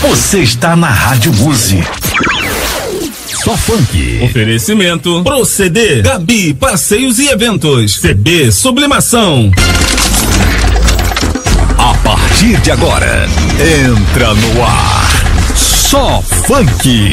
Você está na Rádio Muse. Só funk. Oferecimento. Proceder. Gabi, passeios e eventos. CB Sublimação. A partir de agora, entra no ar. Só funk.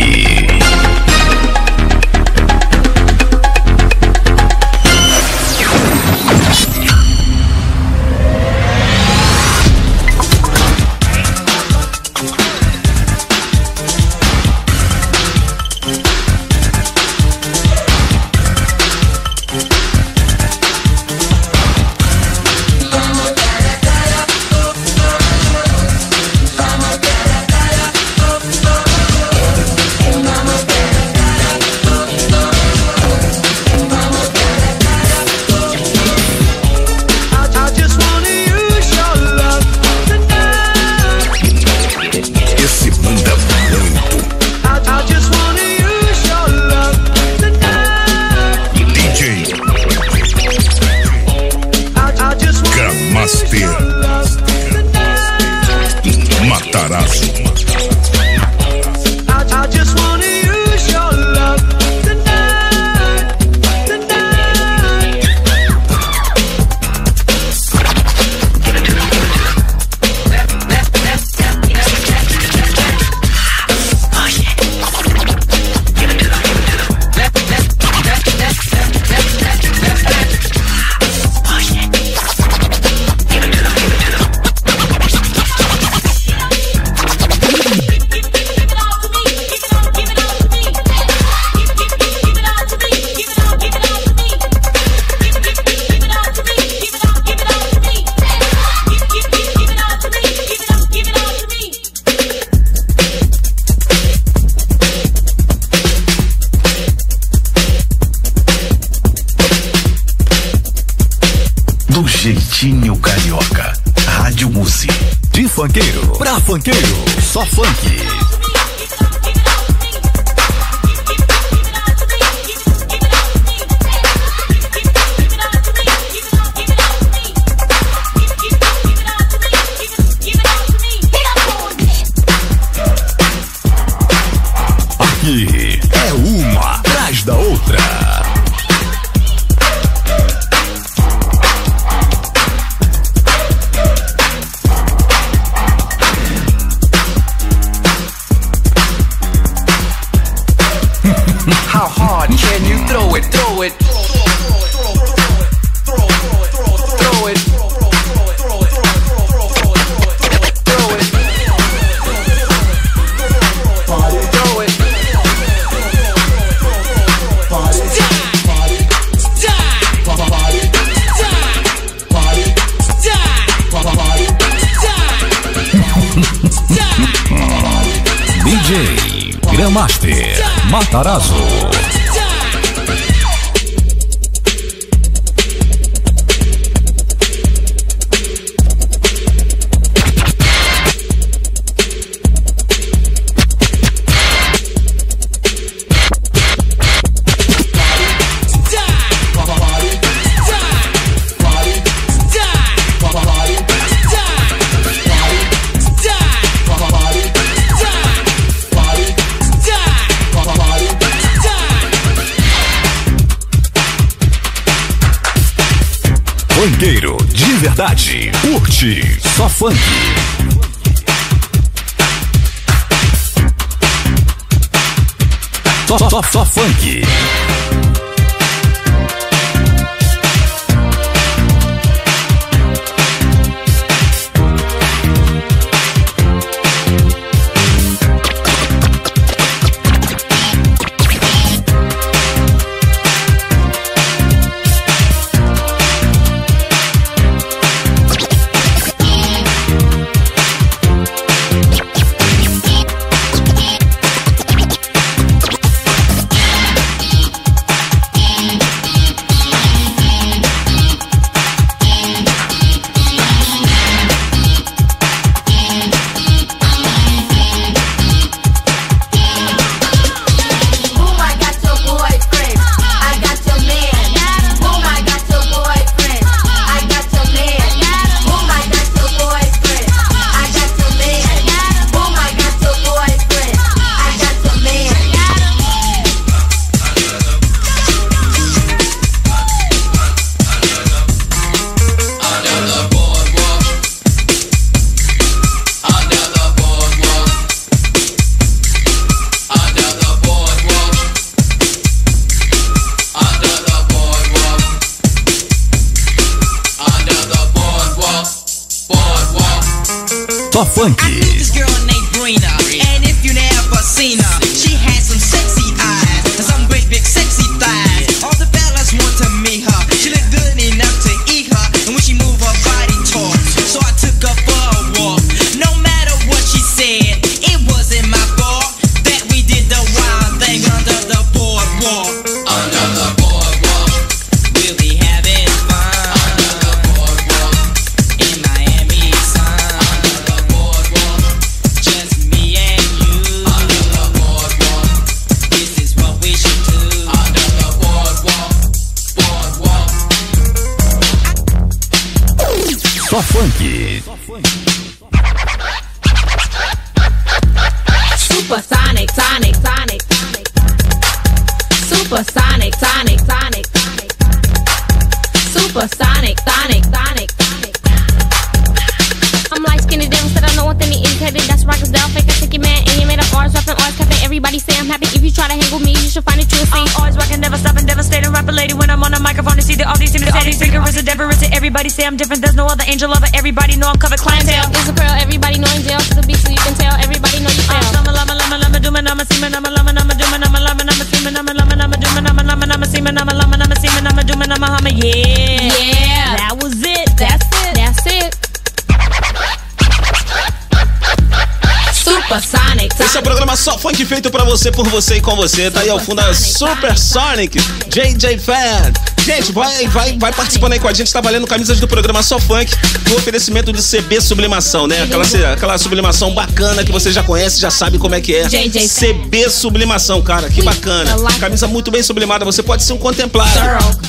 você, e com você. Tá aí ao fundo a Super Sonic, JJ Fan. Gente, vai, vai, vai participando aí com a gente. Tá valendo camisas do programa Só Funk no oferecimento de CB Sublimação, né? Aquela, aquela sublimação bacana que você já conhece, já sabe como é que é. JJ. CB Sublimação, cara, que bacana. Camisa muito bem sublimada, você pode ser um contemplado.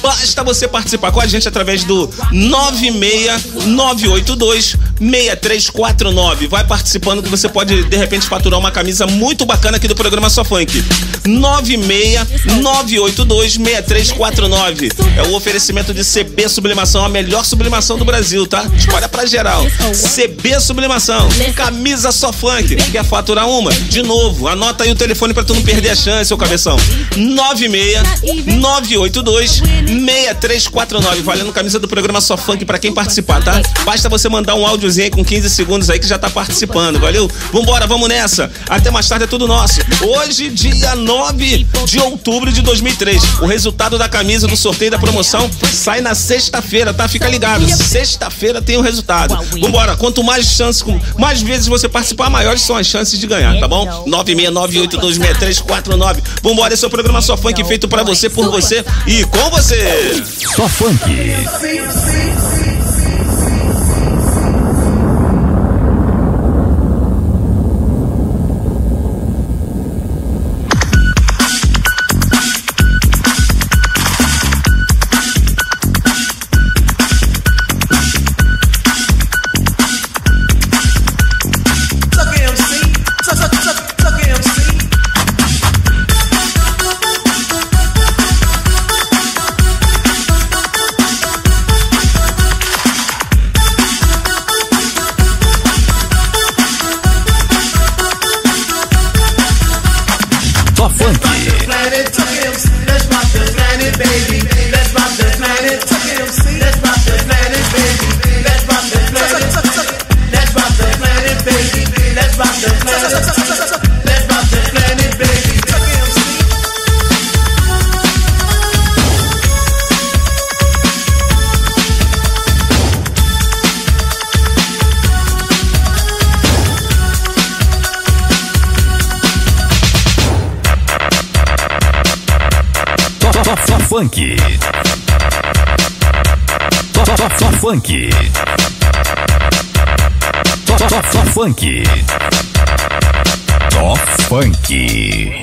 Basta você participar com a gente através do 96982 6349. Vai participando que você pode, de repente, faturar uma camisa muito bacana aqui do programa Só Funk. 96982 6349. É o oferecimento de CB Sublimação, a melhor sublimação do Brasil, tá? Espalha pra geral. CB Sublimação, camisa Só Funk. Quer faturar uma? De novo, anota aí o telefone pra tu não perder a chance, ô cabeção. 96982 6349. Valendo camisa do programa Só Funk pra quem participar, tá? Basta você mandar um áudiozinho aí com 15 segundos aí que já tá participando, valeu? Vambora, vamos nessa. Até mais tarde é tudo nosso. Hoje, dia 9 de outubro de 2003. O resultado da camisa do sorteio da promoção sai na sexta-feira, tá? Fica ligado. Sexta-feira tem o resultado. Vambora, quanto mais chances, mais vezes você participar, maiores são as chances de ganhar, tá bom? 969826349. Vambora, esse é o programa Só Funk feito pra você, por você e com você. Só funk. funk. Só, só, só funk. Só, só, só funk. Só funk.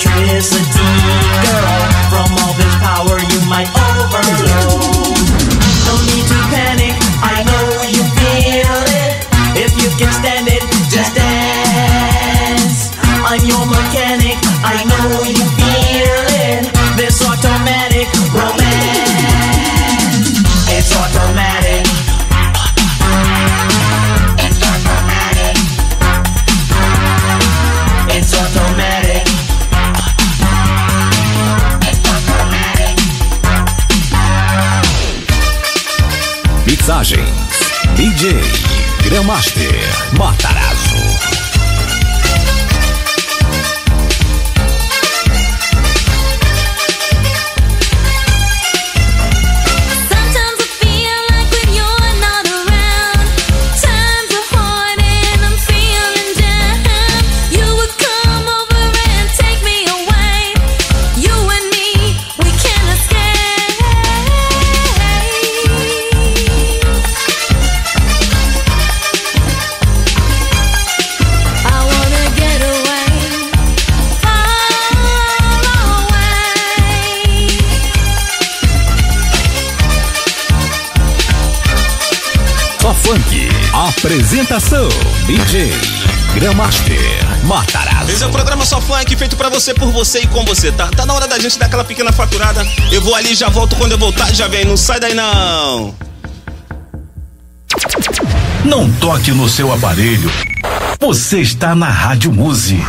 Trans funk feito para você, por você e com você, tá? Tá na hora da gente dar aquela pequena faturada. Eu vou ali, já volto quando eu voltar, já vem, não sai daí não. Não toque no seu aparelho. Você está na Rádio Muse.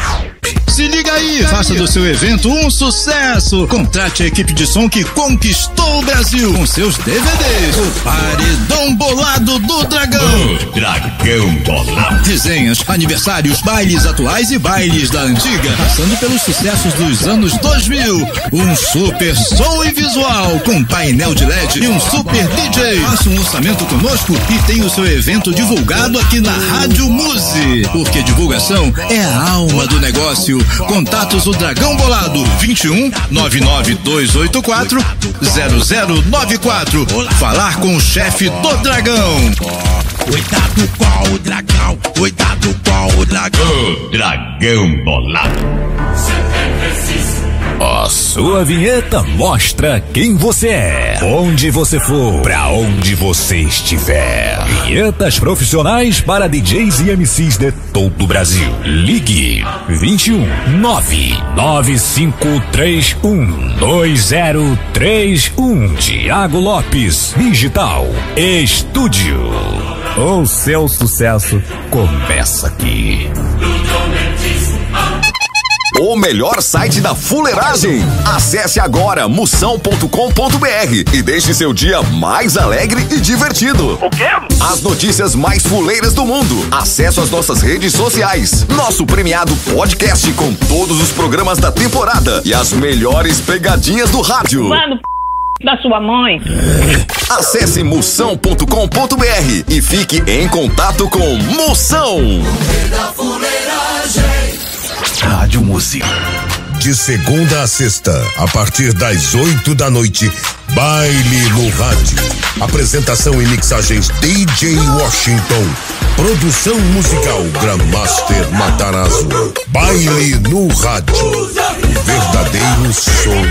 Se liga aí, faça do seu evento um sucesso. Contrate a equipe de som que conquistou Show Brasil com seus DVDs. O Paredão Bolado do Dragão. O Dragão Bolado. Desenhas, aniversários, bailes atuais e bailes da antiga. Passando pelos sucessos dos anos 2000. Um super som e visual com painel de LED e um super DJ. Faça um orçamento conosco e tem o seu evento divulgado aqui na Rádio Muse. Porque divulgação é a alma do negócio. Contatos o Dragão Bolado 21 99 284 00 094. Falar com o chefe do dragão. Cuidado com o dragão, cuidado com o dragão. O dragão bolado. Sempre resiste. A sua vinheta mostra quem você é, onde você for, pra onde você estiver. Vinhetas profissionais para DJs e MCs de todo o Brasil. Ligue 21 99531 2031. Tiago Lopes Digital Estúdio. O seu sucesso começa aqui. O melhor site da fuleiragem. Acesse agora moção.com.br e deixe seu dia mais alegre e divertido. O quê? As notícias mais fuleiras do mundo. Acesso às nossas redes sociais. Nosso premiado podcast com todos os programas da temporada e as melhores pegadinhas do rádio. Mano, da sua mãe. Acesse moção.com.br e fique em contato com Moção. Rádio Música. De segunda a sexta, a partir das oito da noite, baile no rádio. Apresentação e mixagens DJ Washington. Produção musical Grandmaster Matarazzo. Baile no rádio. O verdadeiro som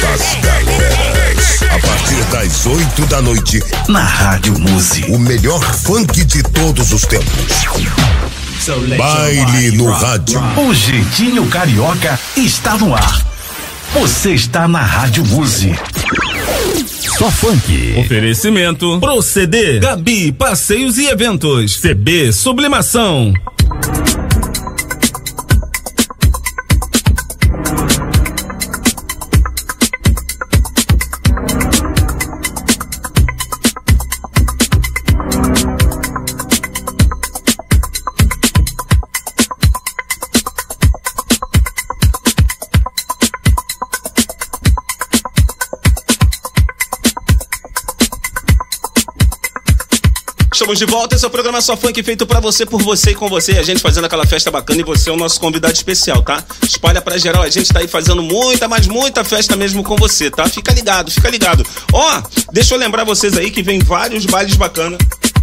das galeras. A partir das oito da noite, na Rádio Música. O melhor funk de todos os tempos. Baile no rádio. O jeitinho carioca está no ar. Você está na Rádio Música. Só funk. Oferecimento. Proceder. Gabi, passeios e eventos. CB, sublimação. Estamos de volta, esse é o programa Só Funk feito pra você, por você e com você. A gente fazendo aquela festa bacana e você é o nosso convidado especial, tá? Espalha pra geral, a gente tá aí fazendo muita, mas muita festa mesmo com você, tá? Fica ligado, fica ligado. Ó, deixa eu lembrar vocês aí que vem vários bailes bacanas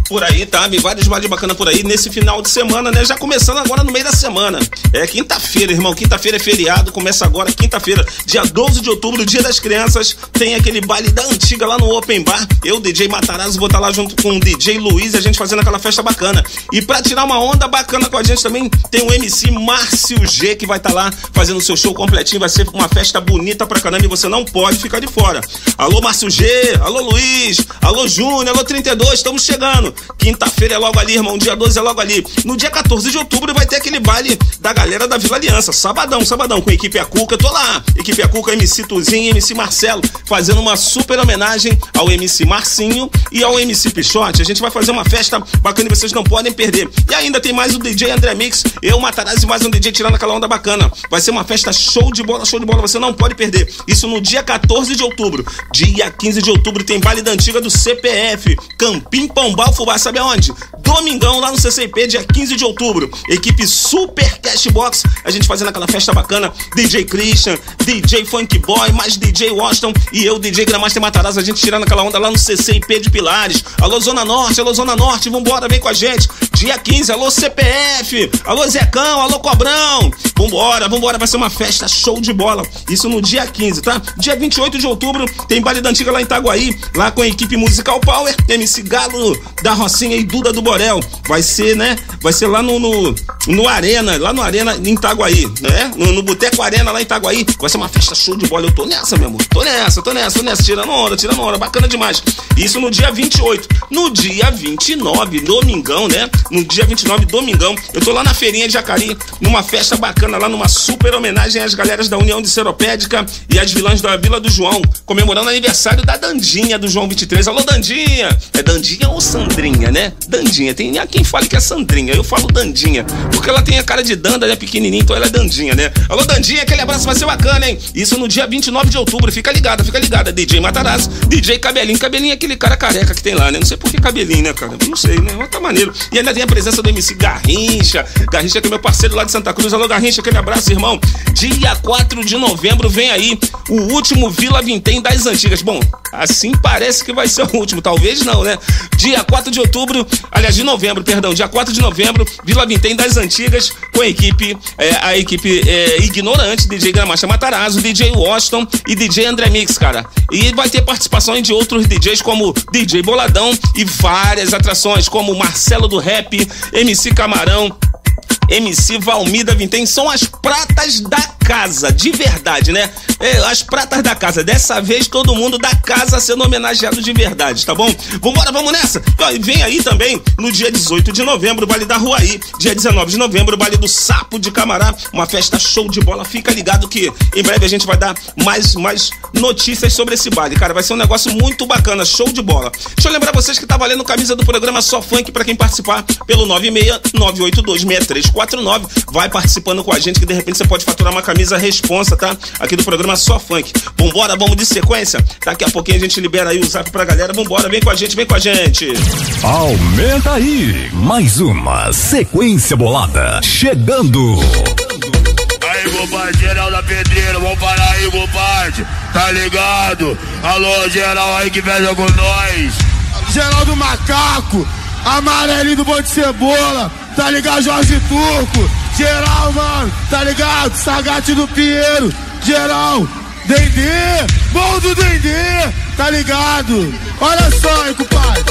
por aí, tá? Vários bailes bacanas por aí nesse final de semana, né? Já começando agora no meio da semana. É quinta-feira, irmão. Quinta-feira é feriado, começa agora, quinta-feira, dia 12 de outubro, dia das crianças. Tem aquele baile da antiga lá no Open Bar. Eu, DJ Matarazzo, vou estar lá junto com o DJ Luiz, a gente fazendo aquela festa bacana. E pra tirar uma onda bacana com a gente também, tem o MC Márcio G, que vai estar lá fazendo seu show completinho. Vai ser uma festa bonita pra caramba e você não pode ficar de fora. Alô, Márcio G, alô, Luiz, alô, Júnior, alô, 32, estamos chegando. Quinta-feira é logo ali, irmão. Dia 12 é logo ali. No dia 14 de outubro vai ter aquele baile da galera da Vila Aliança. Sabadão, sabadão, com a equipe Acuca. Eu tô lá. Equipe Acuca, MC Tuzinho, MC Marcelo, fazendo uma super homenagem ao MC Marcinho e ao MC Pichote. A gente vai fazer uma festa bacana e vocês não podem perder. E ainda tem mais o DJ André Mix, eu, Matarazzi, mais um DJ tirando aquela onda bacana. Vai ser uma festa show de bola, show de bola. Você não pode perder. Isso no dia 14 de outubro. Dia 15 de outubro tem baile da antiga do CPF. Campim Pombal Fubá, sabe aonde? Domingão lá no CCP, dia 15 de outubro. Equipe Super Cashbox. A gente fazendo aquela festa bacana. DJ Christian, DJ Funk Boy, mais DJ Washington e eu, DJ Gramaster Matarazzo. A gente tirando aquela onda lá no CCP de Pilares. Alô, Zona Norte, alô, Zona Norte. Vambora, vem com a gente. Dia 15, alô, CPF. Alô, Zecão, alô, Cobrão. Vambora, vambora. Vai ser uma festa show de bola. Isso no dia 15, tá? Dia 28 de outubro tem baile da antiga lá em Itaguaí. Lá com a equipe Musical Power. MC Galo da Rocinha e Duda do Borel. Vai ser, né? Vai ser lá no, no, no Arena, lá no Arena em Itaguaí, né? No, no Boteco Arena lá em Itaguaí. Vai ser uma festa show de bola. Eu tô nessa, meu amor. Tô nessa, tô nessa, tô nessa. Tirando onda, tirando onda. Bacana demais. Isso no dia 28. No dia 29, domingão, né? No dia 29, domingão, eu tô lá na feirinha de Jacari, numa festa bacana lá, numa super homenagem às galeras da União de Seropédica e às vilãs da Vila do João, comemorando o aniversário da Dandinha do João 23. Alô, Dandinha! É Dandinha ou Sandrinha, né? Dandinha. Tem quem fale que é Sandrinha. Eu falo Dandinha. Porque ela tem a cara de Danda, ela é pequenininha, então ela é Dandinha, né? Alô, Dandinha, aquele abraço vai ser bacana, hein? Isso no dia 29 de outubro. Fica ligada, fica ligada. DJ Matarazzo, DJ Cabelinho. Cabelinho é aquele cara careca que tem lá, né? Não sei por que cabelinho, né, cara? Não sei, né? Mas tá maneiro. E ainda tem a presença do MC Garrincha. Garrincha que é meu parceiro lá de Santa Cruz. Alô, Garrincha, aquele abraço, irmão. Dia 4 de novembro vem aí o último Vila Vintém das Antigas. Bom, assim parece que vai ser o último. Talvez não, né? Dia 4 de outubro, aliás, de novembro, perdão. Dia 4 de novembro, Vila Vintém das Antigas. com a equipe, é, a equipe é, ignorante, DJ Gramacha Matarazzo, DJ Washington e DJ André Mix, cara. E vai ter participação de outros DJs como DJ Boladão e várias atrações como Marcelo do Rap, MC Camarão, MC Valmida Vintém são as pratas da casa, de verdade, né? É, as pratas da casa. Dessa vez todo mundo da casa sendo homenageado de verdade, tá bom? Vambora, vamos nessa? Vem aí também no dia 18 de novembro, o baile da Ruaí. Dia 19 de novembro, o baile do Sapo de Camará. Uma festa show de bola. Fica ligado que em breve a gente vai dar mais, mais notícias sobre esse baile. Cara, vai ser um negócio muito bacana, show de bola. Deixa eu lembrar vocês que tá valendo camisa do programa Só Funk pra quem participar pelo 969826349. Vai participando com a gente que de repente você pode faturar uma camisa responsa, tá? Aqui do programa Só Funk. Vambora, vamos de sequência. Daqui a pouquinho a gente libera aí o zap pra galera. Vambora, vem com a gente, vem com a gente. Aumenta aí, mais uma sequência bolada chegando. Aí, compadre, geral da pedreira, vamos parar aí, compadre. Tá ligado? Alô, geral aí que veja com nós. Geral do Macaco, amarelinho do Bom de Cebola, tá ligado, Jorge Turco? Geral, mano, tá ligado? Sagate do Pinheiro, geral, Dendê, bom do Dendê, tá ligado? Olha só, hein, compadre.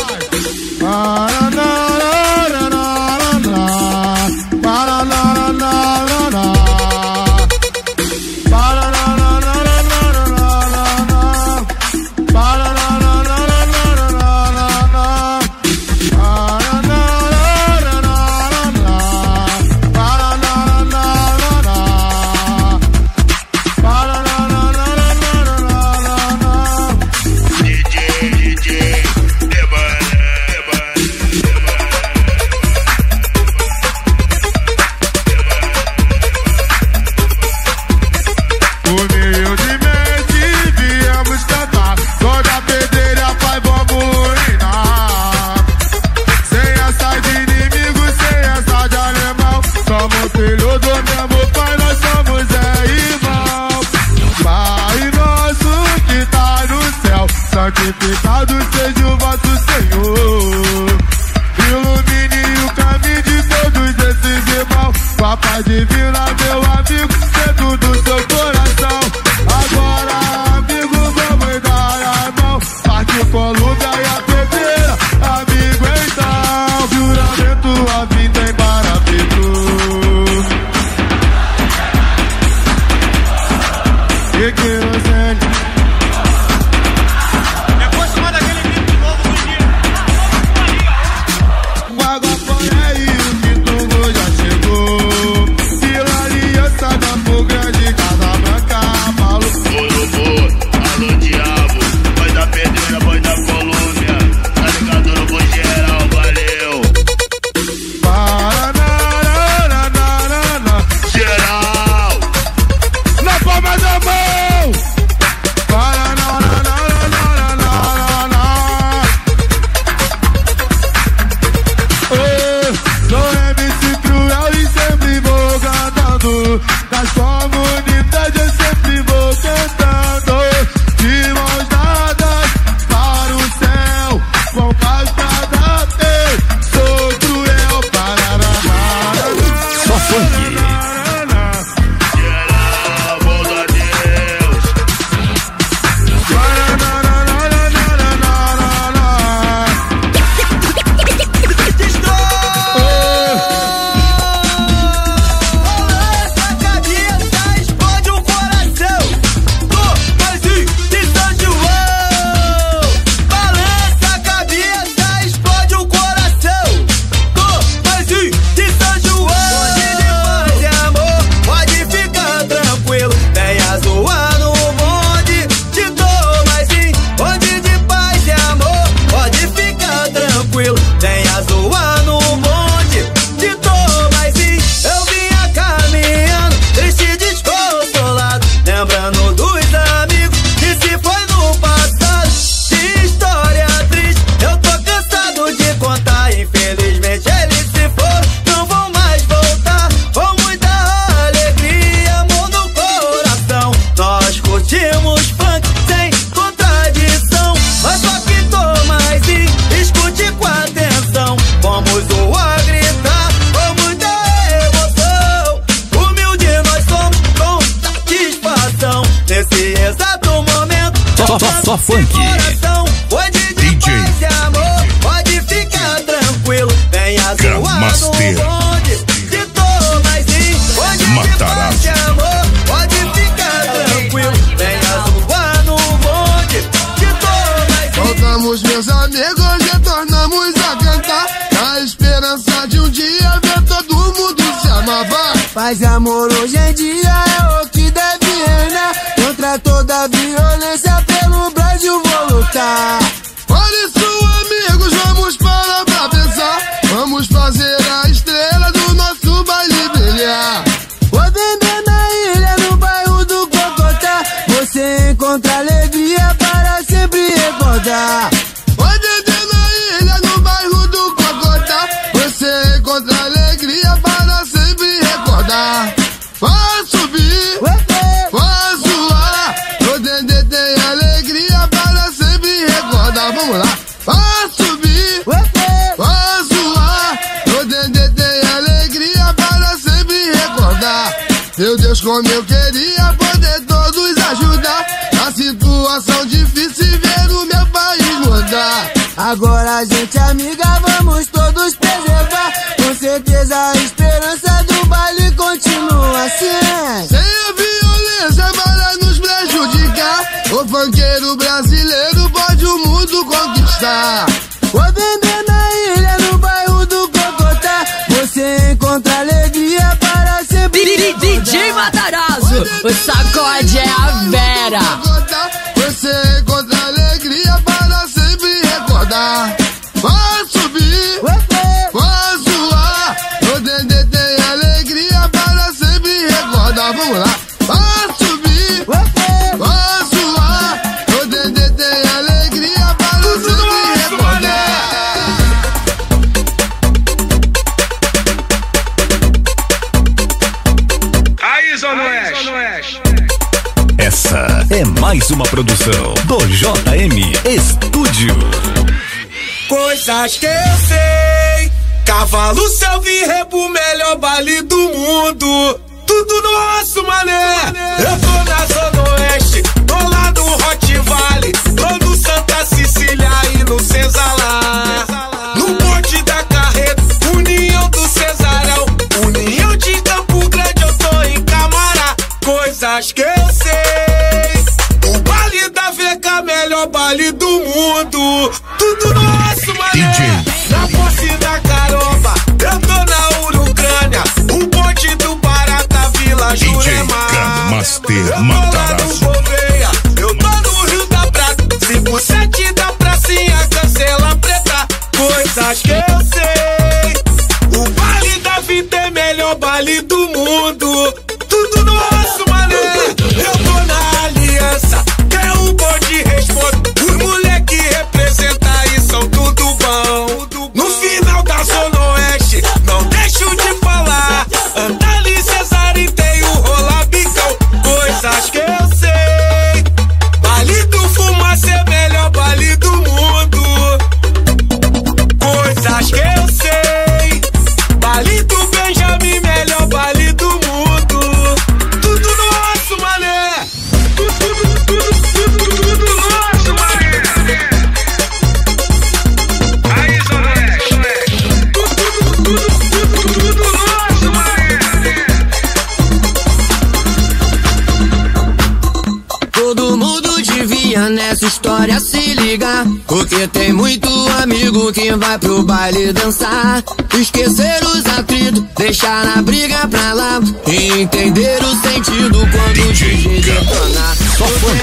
brigar. Porque tem muito amigo que vai pro baile dançar. Esquecer os atritos, deixar a briga pra lá. E entender o sentido quando o DJ detonar.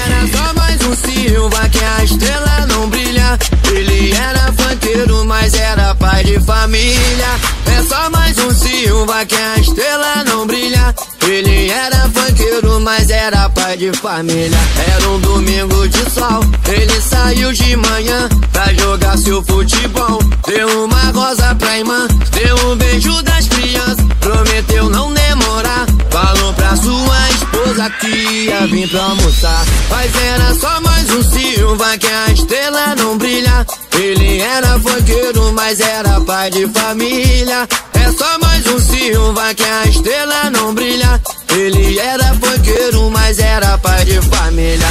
Era só mais um Silva que a estrela não brilha. Ele era funkeiro, mas era pai de família. É só mais um Silva que a estrela não brilha. Ele era funkeiro, mas era pai de família. Era um domingo de sol. Ele saiu de manhã pra jogar seu futebol. Deu uma rosa pra irmã, deu um beijo das crianças. Prometeu não demorar, falou pra sua irmã que ia vir pra almoçar. Mas era só mais um Silva que a estrela não brilha. Ele era funkeiro, mas era pai de família. É só mais um Silva que a estrela não brilha. Ele era funkeiro, mas era pai de família.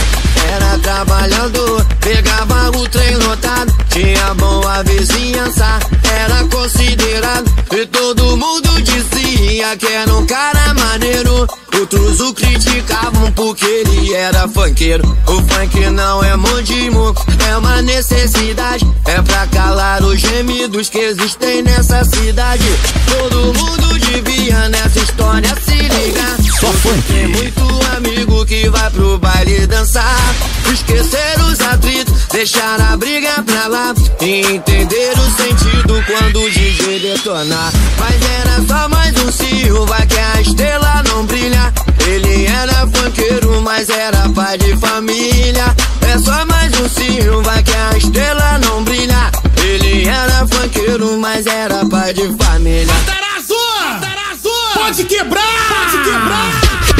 Era trabalhador, pegava o trem lotado, tinha boa vizinhança, era considerado. E todo mundo dizia que era um cara maneiro. Outros o criticavam porque ele era funkeiro. O funk não é modismo, é uma necessidade. É pra calar os gemidos que existem nessa cidade. Todo mundo devia nessa história se ligar. Só funk. Tem muito amigo que vai pro baile dançar. Esquecer os atritos, deixar a briga pra lá. E entender o sentido quando o DJ detonar. Mas era só mais um cio, vai que a estrela não brilha. Ele era funkeiro, mas era pai de família. É só mais um cio, vai que a estrela não brilha. Ele era funkeiro, mas era pai de família. Matarazzo! Pode quebrar! Pode quebrar!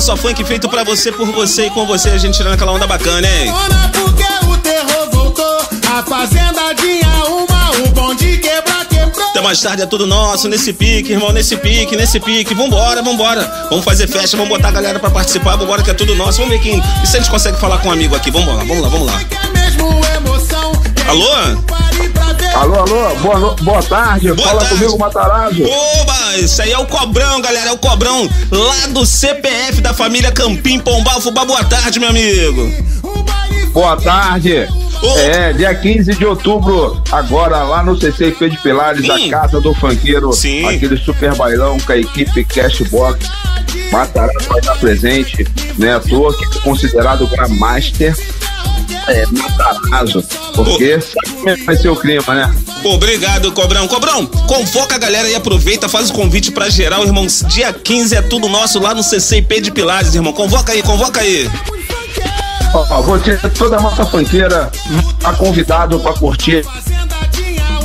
Programa Só Funk feito pra você, por você e com você, a gente tirando aquela onda bacana, hein? Porque o terror voltou. A fazenda tinha uma, o bonde quebra, quebrou. Até mais tarde é tudo nosso, nesse pique, irmão, nesse pique, nesse pique. Vambora, vambora. Vamos fazer festa, vamos botar a galera pra participar, vambora que é tudo nosso. Vamos ver quem. E se a gente consegue falar com um amigo aqui? Vamos lá, vamos lá, vamos lá. Emoção. Alô? Alô, alô, boa, no- boa tarde. Fala comigo, Matarazzo. Oba, isso aí é o Cobrão, galera, é o Cobrão lá do CPF da família Campim Pombal. Fubá, boa tarde, meu amigo. Boa tarde. É, dia 15 de outubro, agora lá no CCIP de Pilares, Hum. a casa do funkeiro. Aquele super bailão com a equipe Cashbox. Matarazzo vai estar presente, né? Que é considerado Grandmaster. É, Matarazzo. Porque que vai ser o clima, né? Obrigado, Cobrão. Cobrão, convoca a galera e aproveita, faz o convite pra geral, irmão. Dia 15 é tudo nosso lá no CCIP de Pilares, irmão. Convoca aí, convoca aí. Ó, você, toda a massa funkeira, tá convidado pra curtir.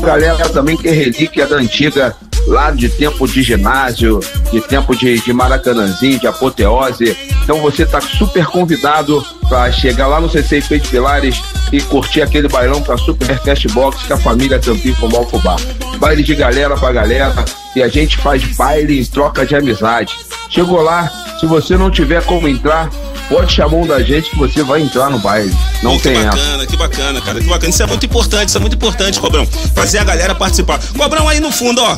Galera também que é relíquia da antiga, lá de tempo de ginásio, de tempo de, de maracanãzinho, de apoteose. Então você tá super convidado pra chegar lá no CCIP de Pilares e curtir aquele bailão pra Super Cashbox que a família Campinho com Fubá. Baile de galera pra galera e a gente faz baile em troca de amizade. Chegou lá, se você não tiver como entrar, pode chamar um da gente que você vai entrar no baile. Não Pô, que tem essa. bacana, que bacana, cara. Que bacana. Isso é muito importante, isso é muito importante, Cobrão. Fazer a galera participar. Cobrão aí no fundo, ó.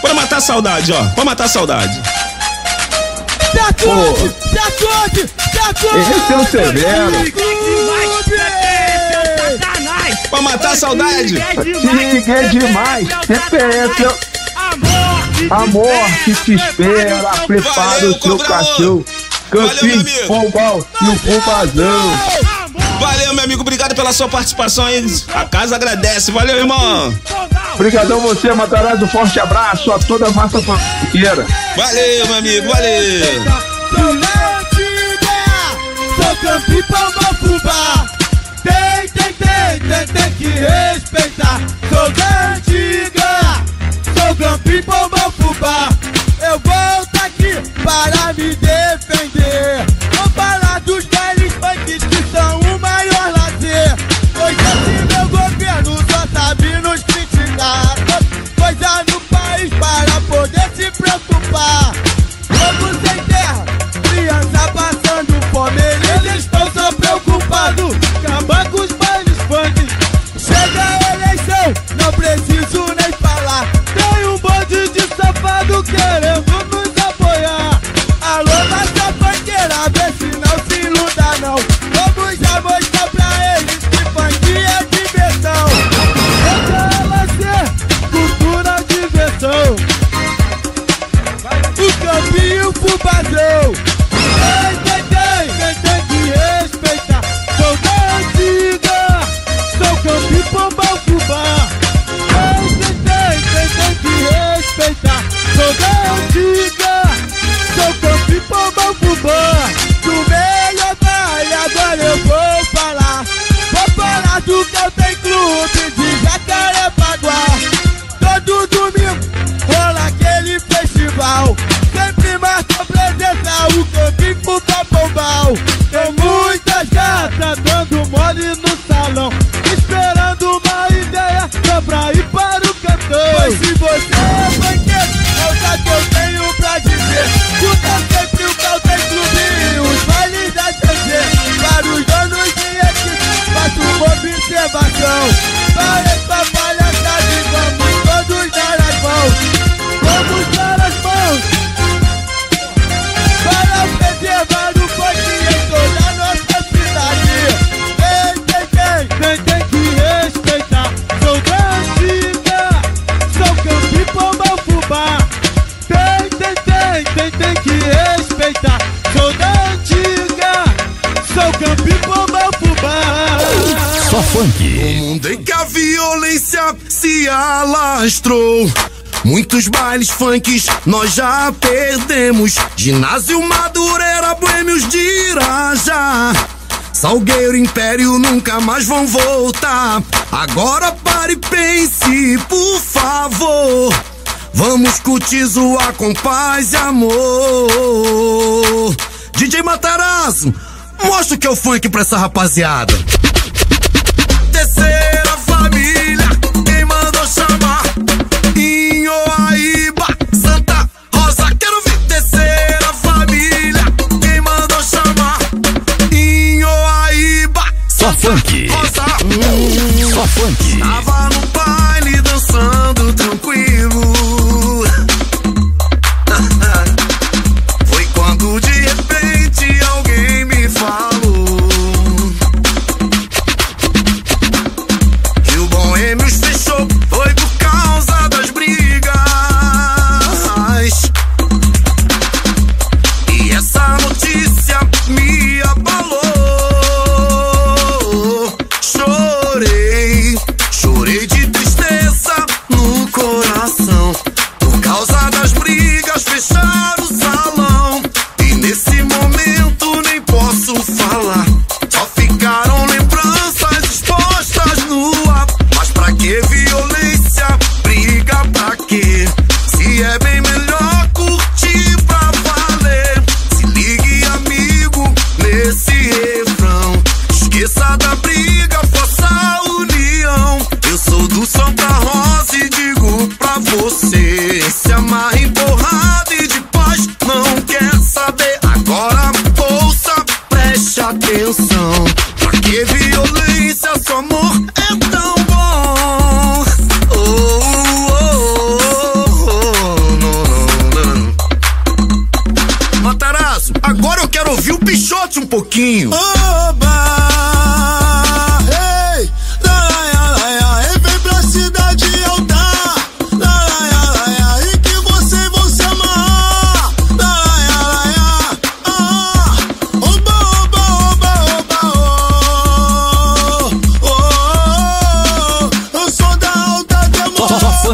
Pra matar a saudade, ó. Pra matar a saudade. Sacode! Sacode! Sacode! Esse é o Severo. Pra matar a saudade. Tigre é demais. CPF é... A morte te espera. Prepara o seu cachorro. Campinho, pombal e o pombazão. Valeu, meu amigo. Obrigado pela sua participação aí. A casa agradece. Valeu, irmão. Obrigadão você, Matarazzo. Forte abraço a toda a massa funkeira. Valeu, meu amigo. Valeu. Sou Campinho Pombal Fubá. Tem, tem, tem, tem, tem que respeitar. Sou da antiga. Sou Campinho Pombal Fubá. Eu volto aqui para me Povo sem terra, criança passando fome. Eles estão só preocupados. Pro mostrou. Muitos bailes funks nós já perdemos. Ginásio Madureira, Boêmios de Irajá. Salgueiro Império nunca mais vão voltar. Agora pare e pense, por favor. Vamos curtir zoar com paz e amor. DJ Matarazzo, mostra o que é o funk pra essa rapaziada. funk. Só funk.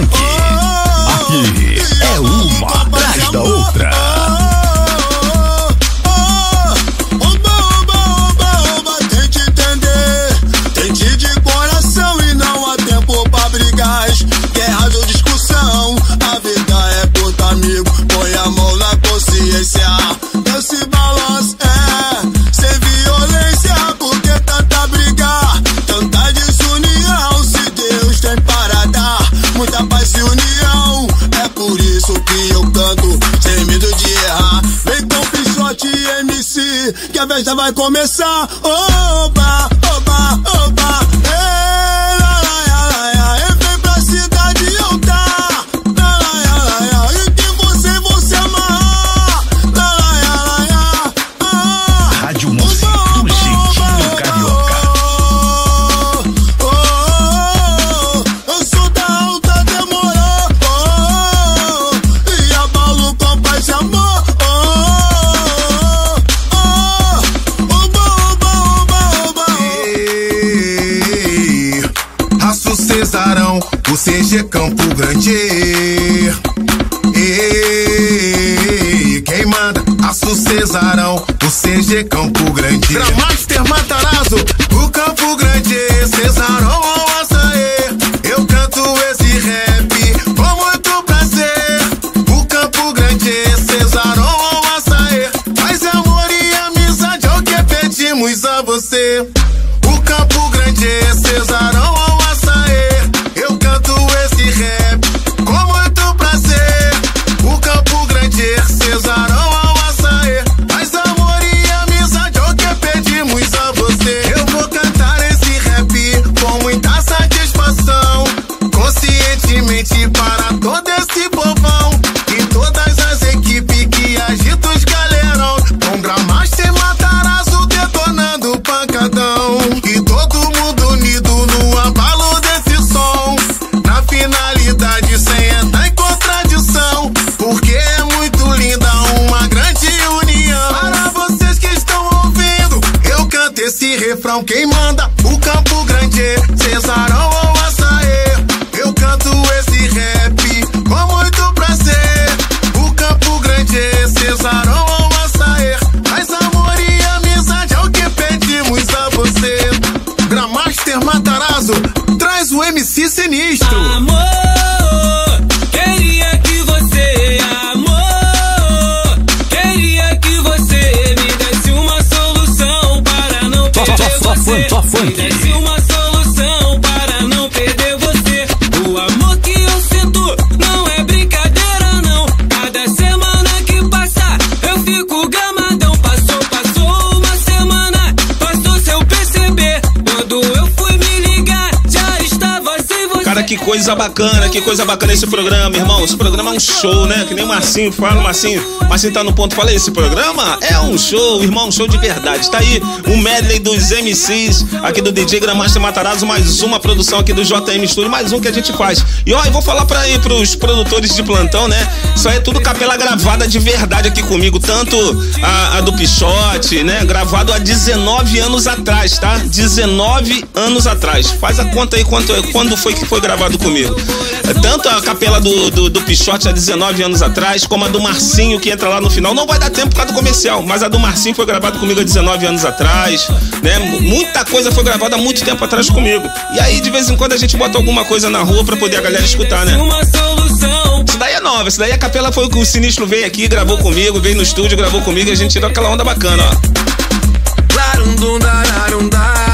funk. vai começar. Coisa bacana, que coisa bacana esse programa, irmão. Esse programa é um show, né? Que nem o Marcinho fala, Marcinho. Marcinho tá no ponto, fala esse programa é um show, irmão, um show de verdade. Tá aí o medley dos MCs aqui do DJ Gramaster Matarazzo, mais uma produção aqui do JM Studio, mais um que a gente faz. E ó, eu vou falar pra aí pros produtores de plantão, né? Isso aí é tudo capela gravada de verdade aqui comigo, tanto a, a do Pichote, né? Gravado há 19 anos atrás, tá? 19 anos atrás. Faz a conta aí quanto, quando foi que foi gravado comigo. É, Tanto a capela do, do, do Pichote há 19 anos atrás, como a do Marcinho, que entra lá no final. Não vai dar tempo por causa do comercial, mas a do Marcinho foi gravada comigo há 19 anos atrás, né? Muita coisa foi gravada há muito tempo atrás comigo. E aí, de vez em quando, a gente bota alguma coisa na rua pra poder a galera escutar, né? Isso daí é nova, isso daí a capela foi o que o Sinistro veio aqui, gravou comigo, veio no estúdio, gravou comigo e a gente tirou aquela onda bacana, ó.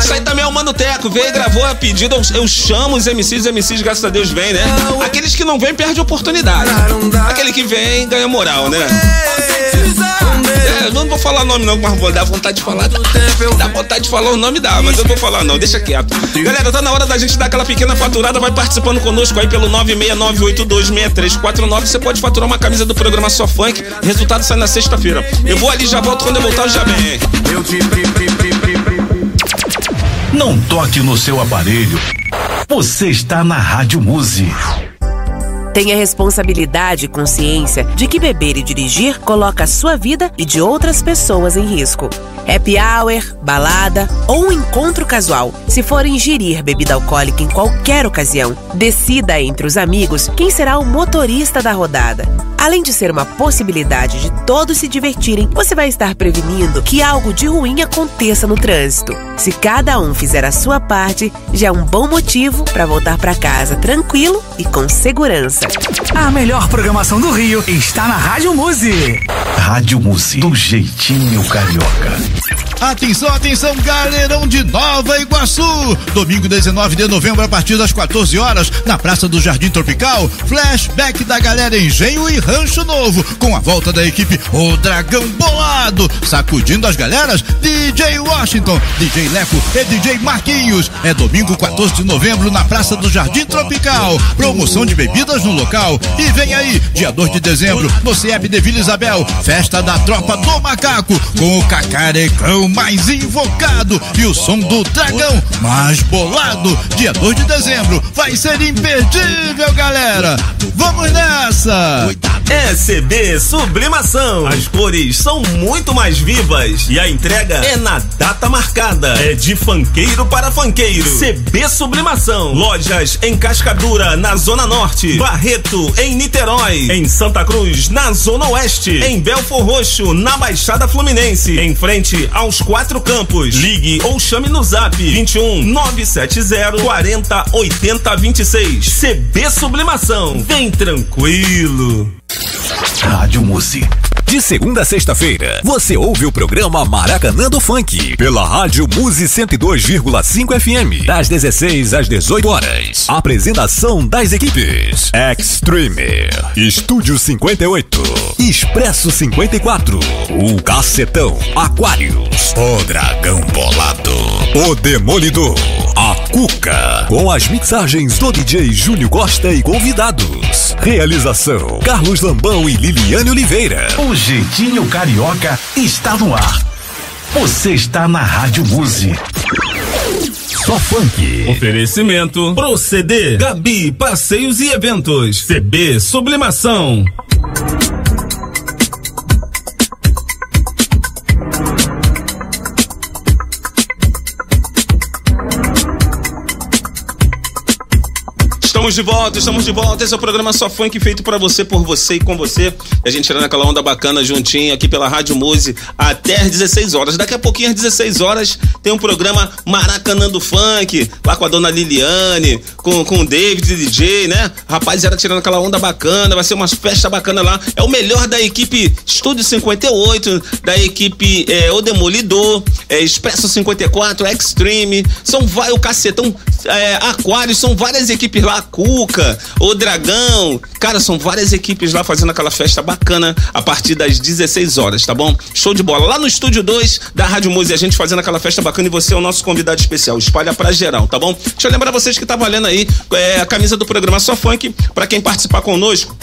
Isso aí também é o Mano Teco, veio gravou a pedido. Eu, eu chamo os MCs, os MCs, graças a Deus, vêm, né? Aqueles que não vêm, perde oportunidade. Aquele que vem, ganha moral, né? É, eu não vou falar nome não, mas vou dar vontade de falar. Dá, vontade de falar o nome, dá, mas eu vou falar não, deixa quieto. Galera, tá na hora da gente dar aquela pequena faturada, vai participando conosco aí pelo 969826349. Você pode faturar uma camisa do programa Só Funk. Resultado sai na sexta-feira. Eu vou ali, já volto. Quando eu voltar, eu já vem. Não toque no seu aparelho. Você está na Rádio Muse. Tenha responsabilidade e consciência de que beber e dirigir coloca a sua vida e de outras pessoas em risco. Happy hour, balada ou um encontro casual. Se for ingerir bebida alcoólica em qualquer ocasião, decida entre os amigos quem será o motorista da rodada. Além de ser uma possibilidade de todos se divertirem, você vai estar prevenindo que algo de ruim aconteça no trânsito. Se cada um fizer a sua parte, já é um bom motivo para voltar para casa tranquilo e com segurança. A melhor programação do Rio está na Rádio Muse. Rádio Muse, do jeitinho carioca. Atenção, atenção, galerão de Nova Iguaçu! Domingo 19 de novembro, a partir das 14 horas, na Praça do Jardim Tropical, flashback da galera Engenho e Rancho Novo, com a volta da equipe O Dragão Bolado, sacudindo as galeras, DJ Washington, DJ Leco e DJ Marquinhos. É domingo 14 de novembro, na Praça do Jardim Tropical. Promoção de bebidas no local. E vem aí, dia 2 de dezembro, no CIEP de Vila Isabel, festa da Tropa do Macaco, com o cacarecão mais invocado e o som do dragão mais bolado. Dia 2 de dezembro vai ser imperdível, galera. Vamos nessa! É CB Sublimação. As cores são muito mais vivas e a entrega é na data marcada. É de fanqueiro para fanqueiro. CB Sublimação. Lojas em Cascadura, na Zona Norte. Barreto, em Niterói. Em Santa Cruz, na Zona Oeste. Em Belfor Roxo, na Baixada Fluminense. Em frente aos quatro campos. Ligue ou chame no zap 21 970 40 80 26. CB Sublimação. Vem tranquilo. Rádio Muse. De segunda a sexta-feira, você ouve o programa Maracanã do Funk pela Rádio Muse 102,5 FM, das 16 às 18 horas. Apresentação das equipes: Extreme, Estúdio 58, Expresso 54, O Cacetão, Aquários, O Dragão Bolado, O Demolidor, A Cuca, com as mixagens do DJ Júnior Costa e convidados. Realização: Carlos Lambão e Liliane Oliveira. O jeitinho carioca está no ar. Você está na Rádio Muse. Só funk. Oferecimento Proceder Gabi Passeios e Eventos CB Sublimação Estamos de volta, estamos de volta. Esse é o programa Só Funk feito pra você, por você e com você. E a gente tirando aquela onda bacana juntinho aqui pela Rádio Muse até às 16 horas. Daqui a pouquinho, às 16 horas, tem um programa Maracanã do Funk, lá com a dona Liliane, com, com o David DJ, né? Rapaz, era tirando aquela onda bacana, vai ser uma festa bacana lá. É o melhor da equipe Estúdio 58, da equipe é, O Demolidor, é, Expresso 54, Extreme. São vai o cacetão, é, Aquários, são várias equipes lá, Cuca, O Dragão. Cara, são várias equipes lá fazendo aquela festa bacana a partir das 16 horas, tá bom? Show de bola. Lá no estúdio 2 da Rádio Música, a gente fazendo aquela festa bacana e você é o nosso convidado especial. Espalha pra geral, tá bom? Deixa eu lembrar vocês que tá valendo aí é, a camisa do programa Só Funk pra quem participar conosco.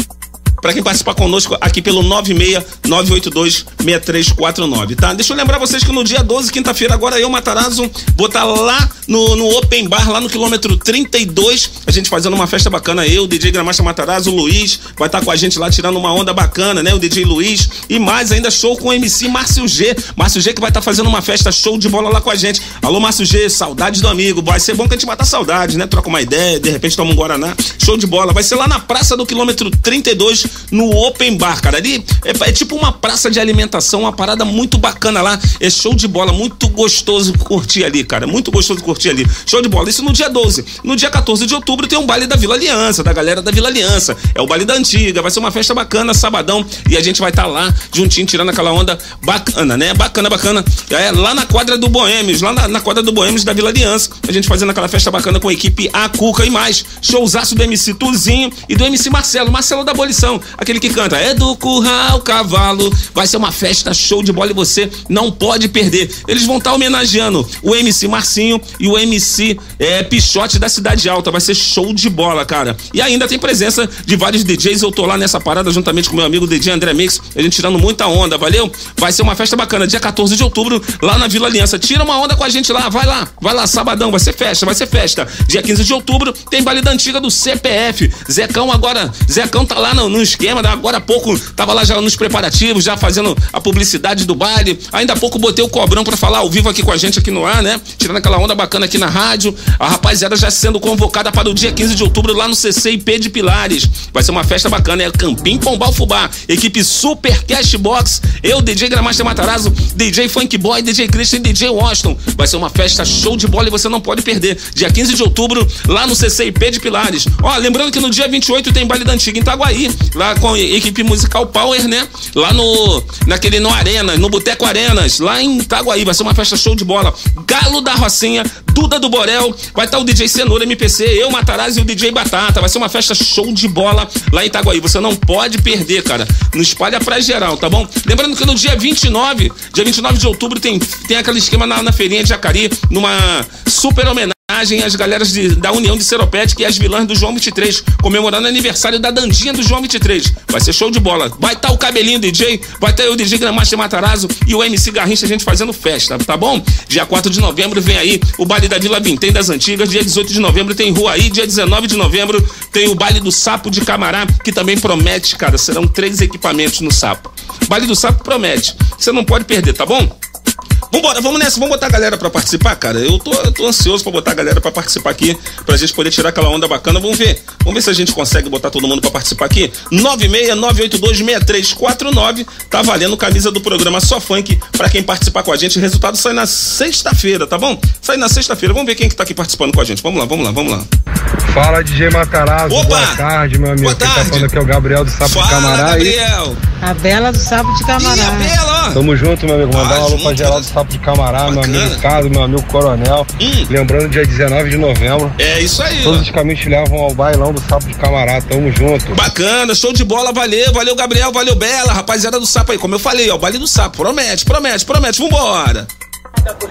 Pra quem participar conosco aqui pelo 969826349, tá? Deixa eu lembrar vocês que no dia 12, quinta-feira, agora eu, Matarazzo, vou estar lá no, no Open Bar, lá no quilômetro 32, a gente fazendo uma festa bacana. Eu, DJ Gramacha Matarazzo, o Luiz, vai estar com a gente lá tirando uma onda bacana, né? O DJ Luiz. E mais ainda, show com o MC Márcio G. Márcio G que vai estar fazendo uma festa show de bola lá com a gente. Alô, Márcio G, saudades do amigo. Vai ser bom que a gente mata saudade, né? Troca uma ideia, de repente toma um Guaraná. Show de bola. Vai ser lá na praça do quilômetro 32, no Open Bar, cara. Ali é, é tipo uma praça de alimentação, uma parada muito bacana lá. É show de bola, muito gostoso curtir ali, cara. Muito gostoso curtir ali. Show de bola. Isso no dia 12. No dia 14 de outubro tem um baile da Vila Aliança, da galera da Vila Aliança. É o baile da antiga. Vai ser uma festa bacana, sabadão. E a gente vai estar lá, juntinho, tirando aquela onda bacana, né? Bacana, bacana. É lá na quadra do Boêmios, lá na, na quadra do Boêmios da Vila Aliança. A gente fazendo aquela festa bacana com a equipe A Cuca e mais. Showzaço do MC Tuzinho e do MC Marcelo. Marcelo da Abolição. Aquele que canta É do Curral Cavalo. Vai ser uma festa show de bola e você não pode perder. Eles vão estar homenageando o MC Marcinho e o MC é, Pichote da Cidade Alta. Vai ser show de bola, cara. E ainda tem presença de vários DJs. Eu tô lá nessa parada juntamente com meu amigo DJ André Mix. A gente tirando muita onda, valeu? Vai ser uma festa bacana. Dia 14 de outubro, lá na Vila Aliança. Tira uma onda com a gente lá, vai lá. Vai lá, sabadão, vai ser festa, vai ser festa. Dia 15 de outubro, tem baile da antiga do CPF. Zecão agora, Zecão tá lá no, no esquema, da- agora há pouco tava lá já nos preparativos, já fazendo a publicidade do baile. Ainda há pouco botei o cobrão pra falar ao vivo aqui com a gente aqui no ar, né? Tirando aquela onda bacana aqui na rádio. A rapaziada já sendo convocada para o dia 15 de outubro lá no CCIP de Pilares. Vai ser uma festa bacana, é Campim Pombal Fubá. Equipe Super Cashbox. Eu, DJ Gramaster Matarazzo, DJ Funk Boy, DJ Christian e DJ Washington. Vai ser uma festa show de bola e você não pode perder. Dia 15 de outubro, lá no CCIP de Pilares. Ó, lembrando que no dia 28 tem baile da antiga em Itaguaí, lá com a equipe musical Power, né? Lá no naquele no Arena, no Boteco Arenas, lá em Itaguaí, vai ser uma festa show de bola. Galo da Rocinha, Duda do Borel, vai estar o DJ Cenoura MPC, eu Matarazzo e o DJ Batata. Vai ser uma festa show de bola lá em Itaguaí. Você não pode perder, cara. Não espalha pra geral, tá bom? Lembrando que no dia 29, dia 29 de outubro tem tem aquele esquema na, na feirinha de Jacari, numa super homenagem homenagem às galeras de- da União de Seropédica e às vilãs do João 23, comemorando o aniversário da Dandinha do João 23. Vai ser show de bola. Vai estar o cabelinho DJ, vai ter o DJ Gramaster Matarazzo e o MC Garrincha, a gente fazendo festa, tá bom? Dia 4 de novembro vem aí o baile da Vila Vintém das Antigas, dia 18 de novembro tem Rua aí, dia 19 de novembro tem o baile do Sapo de Camará, que também promete, cara, serão três equipamentos no Sapo. Baile do Sapo promete. Você não pode perder, tá bom? Vambora, vamos nessa, vamos botar a galera pra participar, cara. Eu tô, eu tô ansioso pra botar a galera pra participar aqui, pra gente poder tirar aquela onda bacana. Vamos ver, vamos ver se a gente consegue botar todo mundo pra participar aqui. 969826349, tá valendo camisa do programa Só Funk pra quem participar com a gente. O resultado sai na sexta-feira, tá bom? Sai na sexta-feira. Vamos ver quem que tá aqui participando com a gente. Vamos lá, vamos lá, vamos lá. Fala DJ Matarazzo, boa tarde, meu amigo. Quem tá falando aqui é o Gabriel do Sapo de Camará. e A Bela do Sapo de Camará. Tamo junto, meu amigo. Mandar um alô pra geral do Sapo de Camará, meu amigo Carlos, meu amigo Coronel. Lembrando, dia 19 de novembro. É isso aí, Todos ó. os caminhos te levam ao bailão do Sapo de Camará. Tamo junto. Bacana, show de bola, valeu, valeu Gabriel, valeu Bela, rapaziada do Sapo aí, como eu falei, ó, o baile do Sapo, promete, promete, promete, vambora.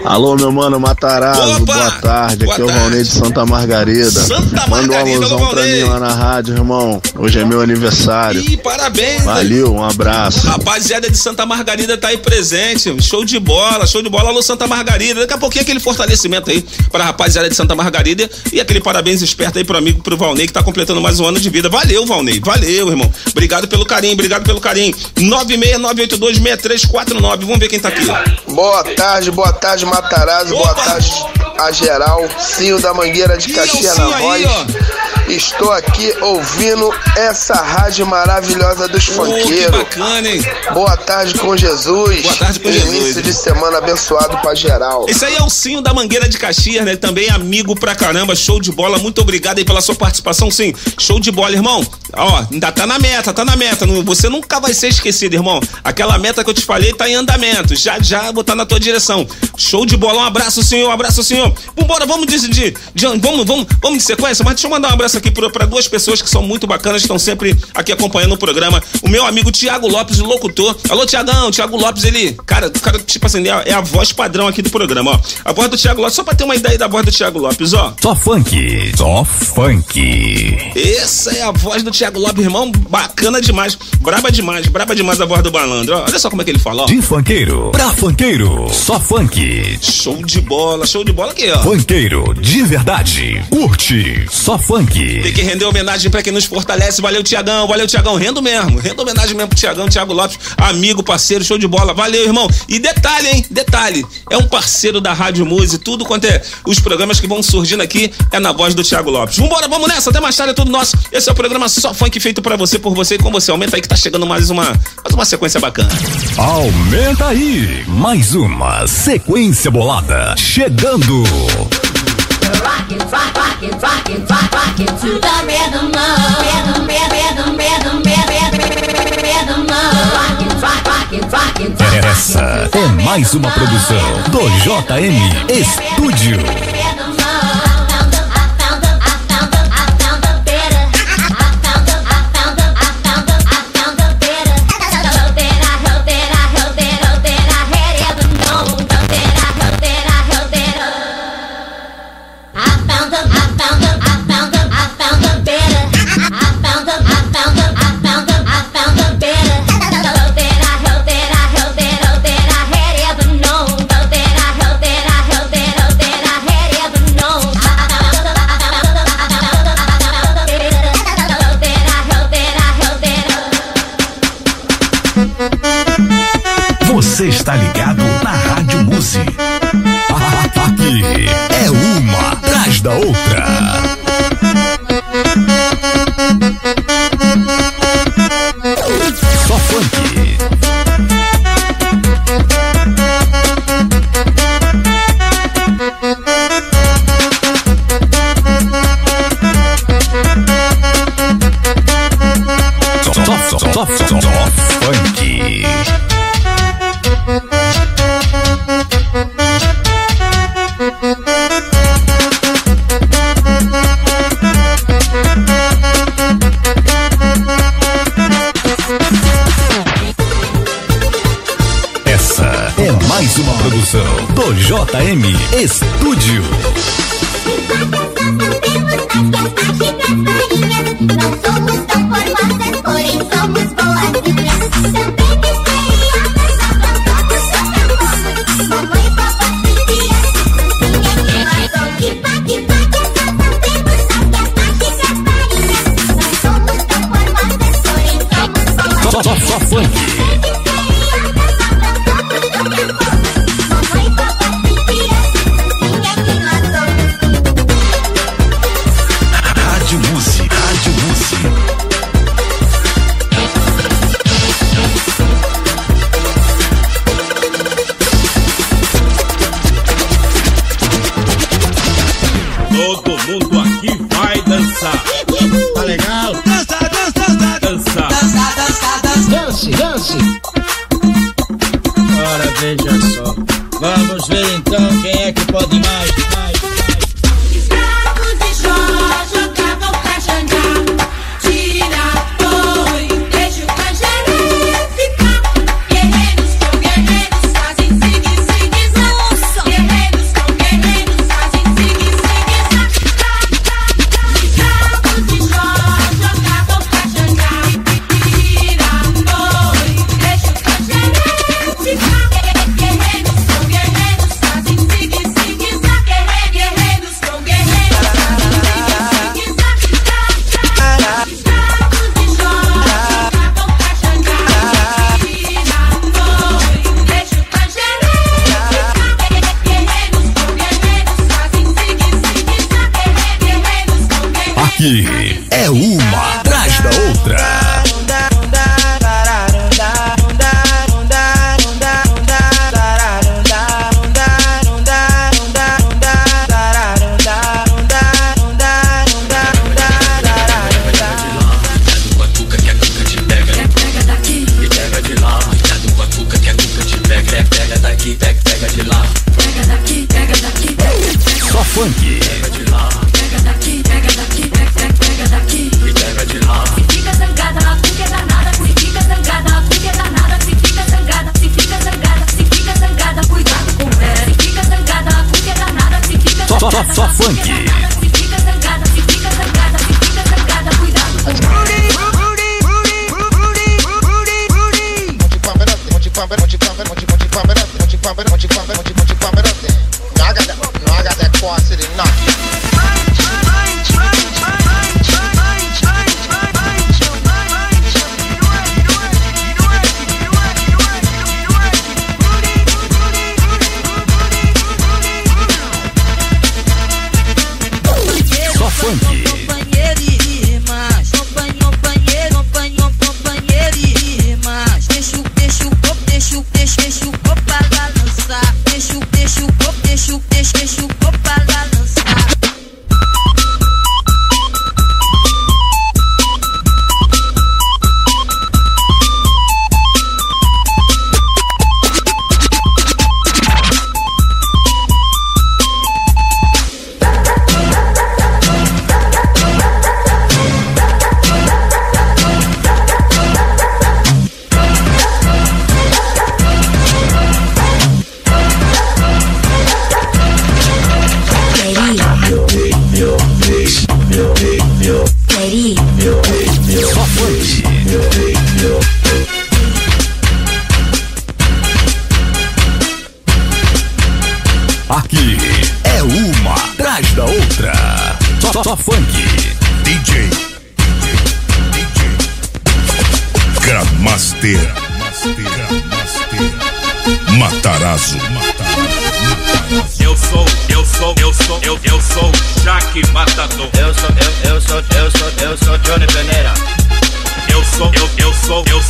Alô, meu mano Matarazzo, boa tarde. Aqui é o Valnei de Santa Margarida. Santa Manda um alô, pra Valnei. mim lá na rádio, irmão. Hoje é meu aniversário. Ih, parabéns. Valeu, um abraço. Rapaziada de Santa Margarida tá aí presente, show de bola, show de bola, alô Santa Margarida. Daqui a pouquinho aquele fortalecimento aí pra rapaziada de Santa Margarida e aquele parabéns esperto aí pro amigo, pro Valnei que tá completando mais um ano de vida. Valeu, Valnei, valeu, irmão. Obrigado pelo carinho, obrigado pelo carinho. 969826349, vamos ver quem tá aqui. Boa tarde, boa tarde, Matarazzo, boa tarde a geral. Cio da Mangueira de Caxias na Cio aí, voz. Estou aqui ouvindo essa rádio maravilhosa dos que funkeiros. bacana, hein? Boa tarde com Jesus. Boa tarde com Início Jesus. de semana abençoado pra geral. Esse aí é o Cinho da Mangueira de Caxias, né? Também é amigo pra caramba, show de bola. Muito obrigado aí pela sua participação, sim. Show de bola, irmão. Ó, ainda tá na meta, tá na meta. Você nunca vai ser esquecido, irmão. Aquela meta que eu te falei tá em andamento. Já, já vou tá na tua direção. Show de bola. Um abraço, senhor. Um abraço, senhor. Vambora, vamos de, de, de- vamos, vamos, vamos de sequência. Mas deixa eu mandar um abraço aqui pra, pra duas pessoas que são muito bacanas, estão sempre aqui acompanhando o programa. O meu amigo Tiago Lopes, o locutor. Alô, Tiagão. Tiago Lopes, ele, cara, o cara, tipo assim, é a, é a voz padrão aqui do programa, ó. A voz do Tiago Lopes, só pra ter uma ideia da voz do Tiago Lopes, ó. Só funk, só funk. Essa é a voz do Thiago Lopes, irmão. Bacana demais. Braba demais. Braba demais a voz do malandro. ó. Olha só como é que ele fala, ó. De funkeiro pra funkeiro, só funk. Show de bola, show de bola ó. Funkeiro de verdade, curte, só funk. Tem que render homenagem pra quem nos fortalece. Valeu, Tiagão. Valeu, Tiagão. Rendo mesmo. Rendo homenagem mesmo pro Tiagão, Thiago Lopes. Amigo, parceiro, show de bola. Valeu, irmão. E detalhe, hein? Detalhe. É um parceiro da Rádio Música. Tudo quanto é os programas que vão surgindo aqui é na voz do Thiago Lopes. Vambora, vamos nessa. Até mais tarde é tudo nosso. Esse é o programa Só Funk feito pra você, por você e com você. Aumenta aí que tá chegando mais uma, mais uma sequência bacana. Aumenta aí, mais uma sequência bolada chegando. Essa é mais uma produção do JM Estúdio.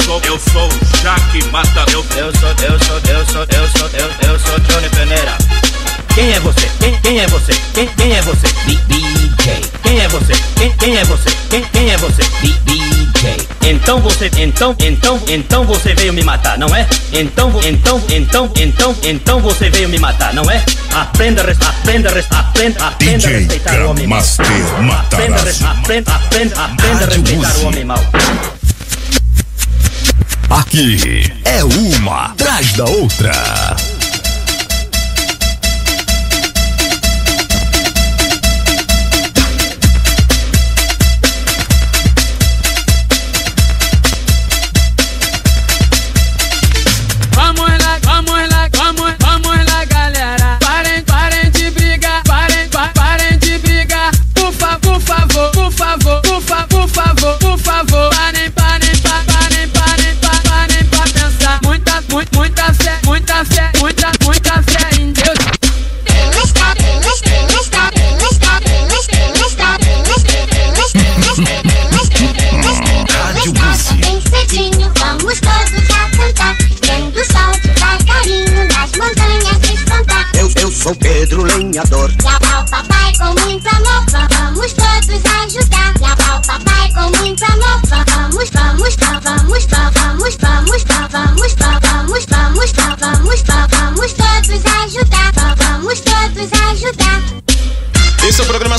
sou, eu sou o Jaque Mata. Eu, eu sou, eu sou, eu sou, eu sou, eu, eu sou Johnny Peneira. Quem é você? Quem, quem é você? Quem, quem é você? DJ. Quem é você? Quem, quem é você? Quem, quem é você? DJ. Então você, então, então, então você veio me matar, não é? Então, então, então, então, então você veio me matar, não é? Aprenda, aprenda, aprenda, aprenda a respeitar o homem mau. Aprenda, aprenda, aprenda, aprenda a respeitar o homem mau. Aqui é uma atrás da outra.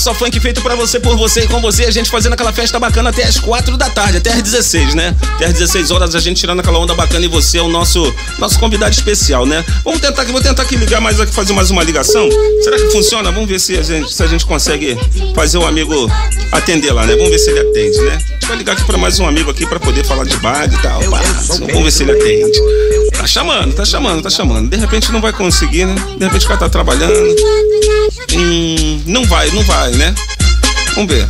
Só Funk feito pra você, por você e com você. A gente fazendo aquela festa bacana até as 4 da tarde, até as 16, né? Até as 16 horas a gente tirando aquela onda bacana e você é o nosso, nosso convidado especial, né? Vamos tentar aqui, vou tentar aqui ligar mais aqui, fazer mais uma ligação. Será que funciona? Vamos ver se a gente, se a gente consegue fazer o amigo atender lá, né? Vamos ver se ele atende, né? A gente vai ligar aqui pra mais um amigo aqui pra poder falar de baile e tal. pá. Vamos ver se ele atende. Tá chamando, tá chamando, tá chamando. De repente não vai conseguir, né? De repente o cara tá trabalhando. Hum, não vai, não vai, né? Vamos ver.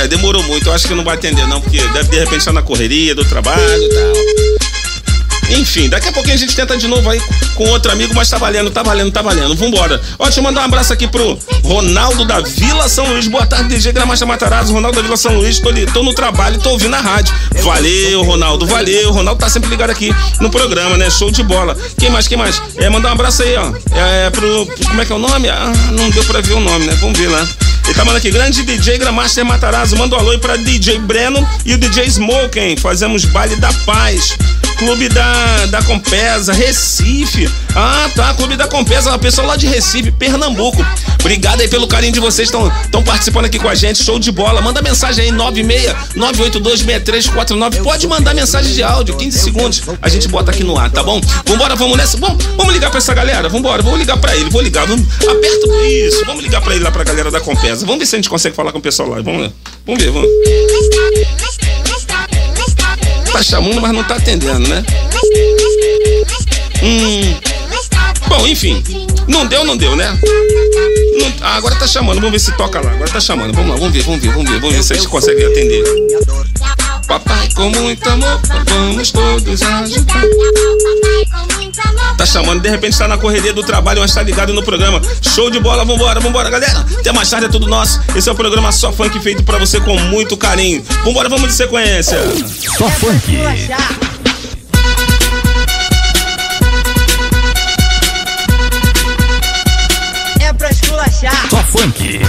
É, demorou muito. Eu acho que não vai atender, não, porque deve de repente estar na correria do trabalho e tal. Enfim, daqui a pouquinho a gente tenta de novo aí com outro amigo, mas tá valendo, tá valendo, tá valendo. Vambora. Ó, deixa eu mandar um abraço aqui pro Ronaldo da Vila São Luís. Boa tarde, DG Gramacha Matarazzo. Ronaldo da Vila São Luís. Tô, tô no trabalho, tô ouvindo a rádio. Valeu, Ronaldo, valeu. Ronaldo tá sempre ligado aqui no programa, né? Show de bola. Quem mais, quem mais? É, mandar um abraço aí, ó. É, pro. Como é que é o nome? Ah, não deu pra ver o nome, né? Vamos ver lá. Ele tá mandando aqui, grande DJ Gramaster Matarazzo. Manda um alô aí pra DJ Breno e o DJ Smoken. Fazemos baile da paz. Clube da, da Compesa, Recife. Ah, tá, Clube da Compesa, uma pessoa lá de Recife, Pernambuco. Obrigado aí pelo carinho de vocês, estão participando aqui com a gente, show de bola. Manda mensagem aí, 96 982 6349. Pode mandar mensagem de áudio, 15 segundos. A gente bota aqui no ar, tá bom? Vambora, vamos nessa. Bom, vamos ligar pra essa galera, vambora, vou ligar pra ele, vou ligar. Vamos, aperta isso, vamos ligar pra ele lá pra galera da Compesa. Vamos ver se a gente consegue falar com o pessoal lá. Vamos, vamos ver, vamos. Tá chamando, mas não tá atendendo, né? Hum. Bom, enfim. Não deu, não deu, né? Não- ah, agora tá chamando, vamos ver se toca lá. Agora tá chamando. Vamos lá, vamos ver, vamos ver, vamos ver, vamos ver se a gente consegue atender. Papai, com muito amor, vamos todos ajudar. Tá chamando, de repente tá na correria do trabalho, mas tá ligado no programa. Show de bola, vambora, vambora, galera. Até mais tarde é tudo nosso. Esse é o programa Só Funk feito pra você com muito carinho. Vambora, vamos de sequência. Só Funk. É pra esculachar. Só Funk.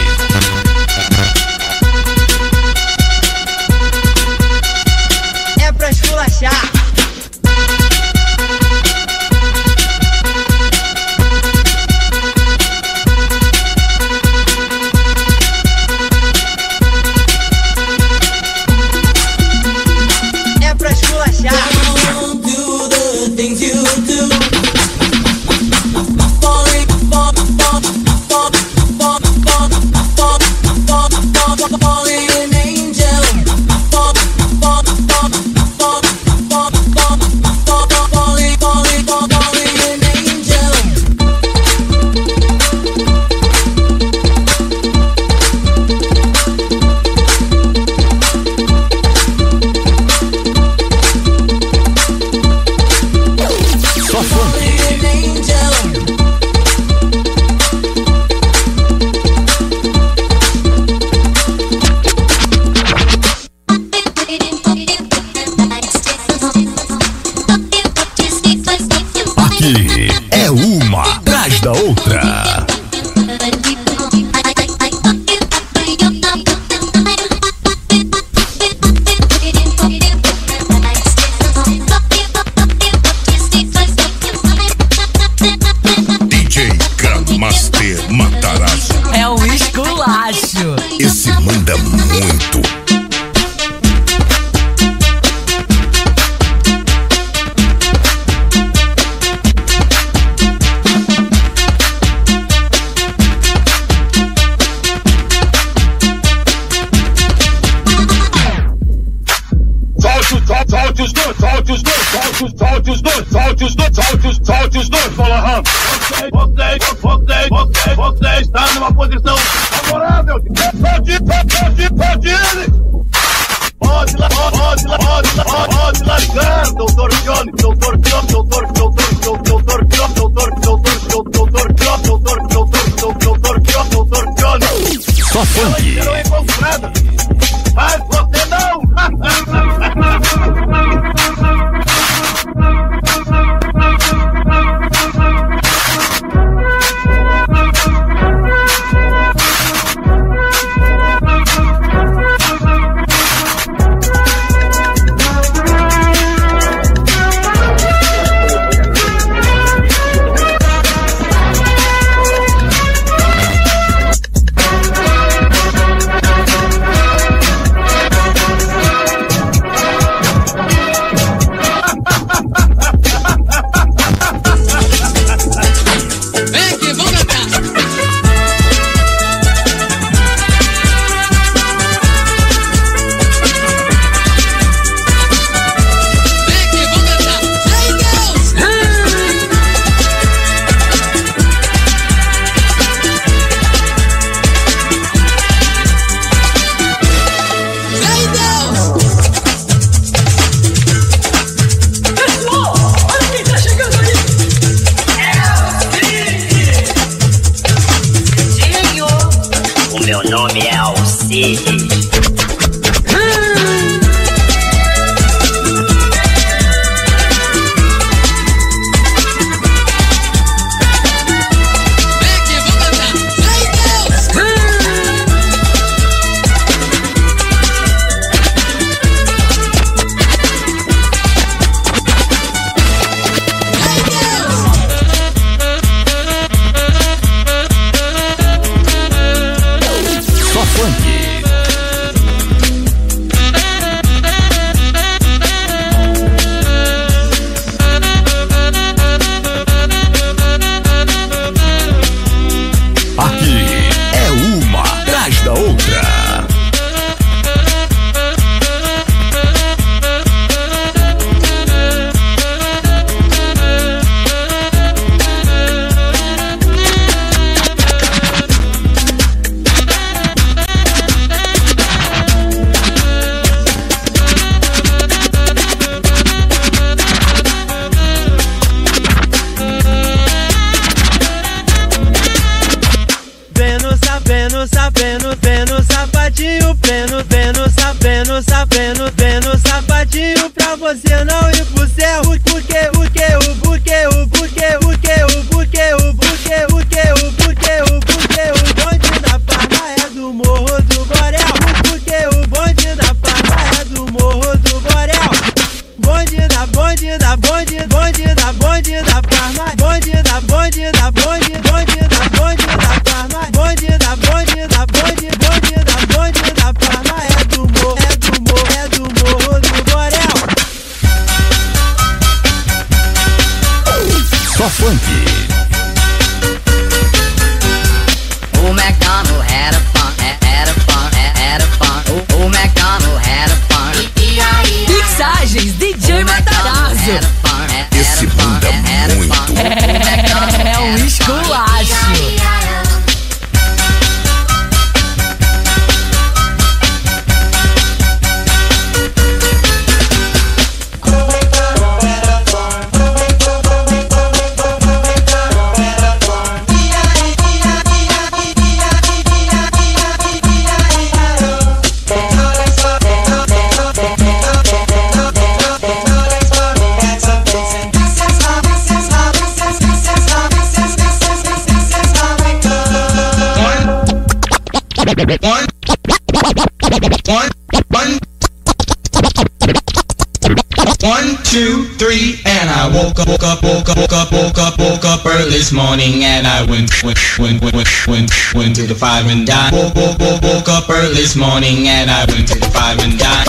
up, woke up, woke up early this morning and I went, went, went, went, went, went, went to the five and dime. Woke, woke, woke, woke up early this morning and I went to the five and dime.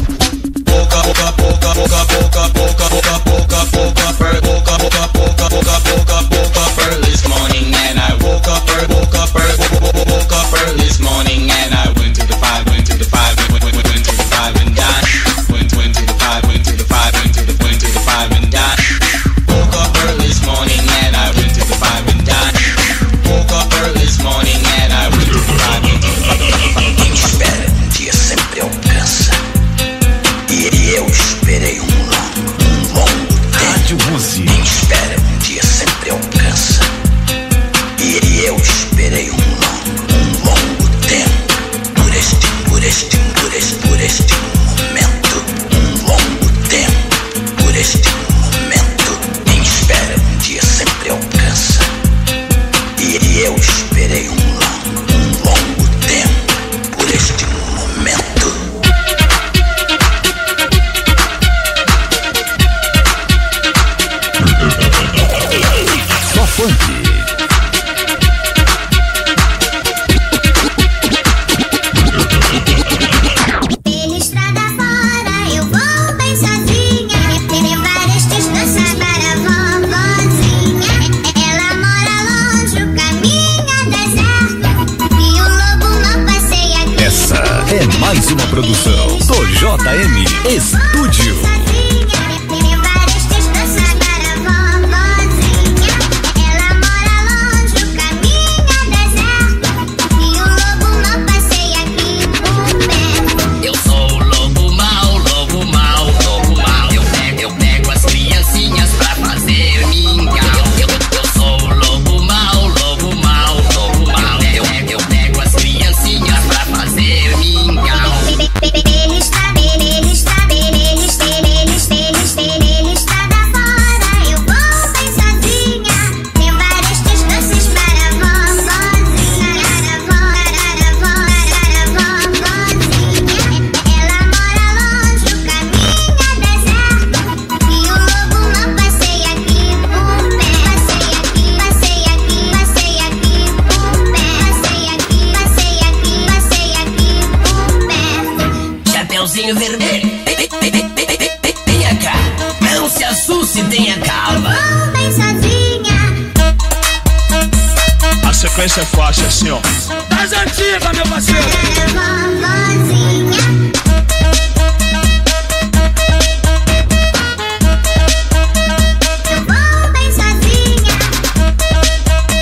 Woke up, woke up, woke up, woke up, woke up, woke up, woke up.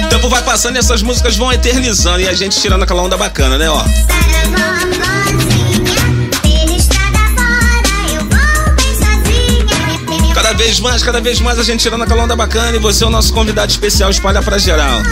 O tempo vai passando e essas músicas vão eternizando e a gente tirando aquela onda bacana, né, ó. Cada vez mais, cada vez mais a gente tirando aquela onda bacana e você é o nosso convidado especial, espalha pra geral.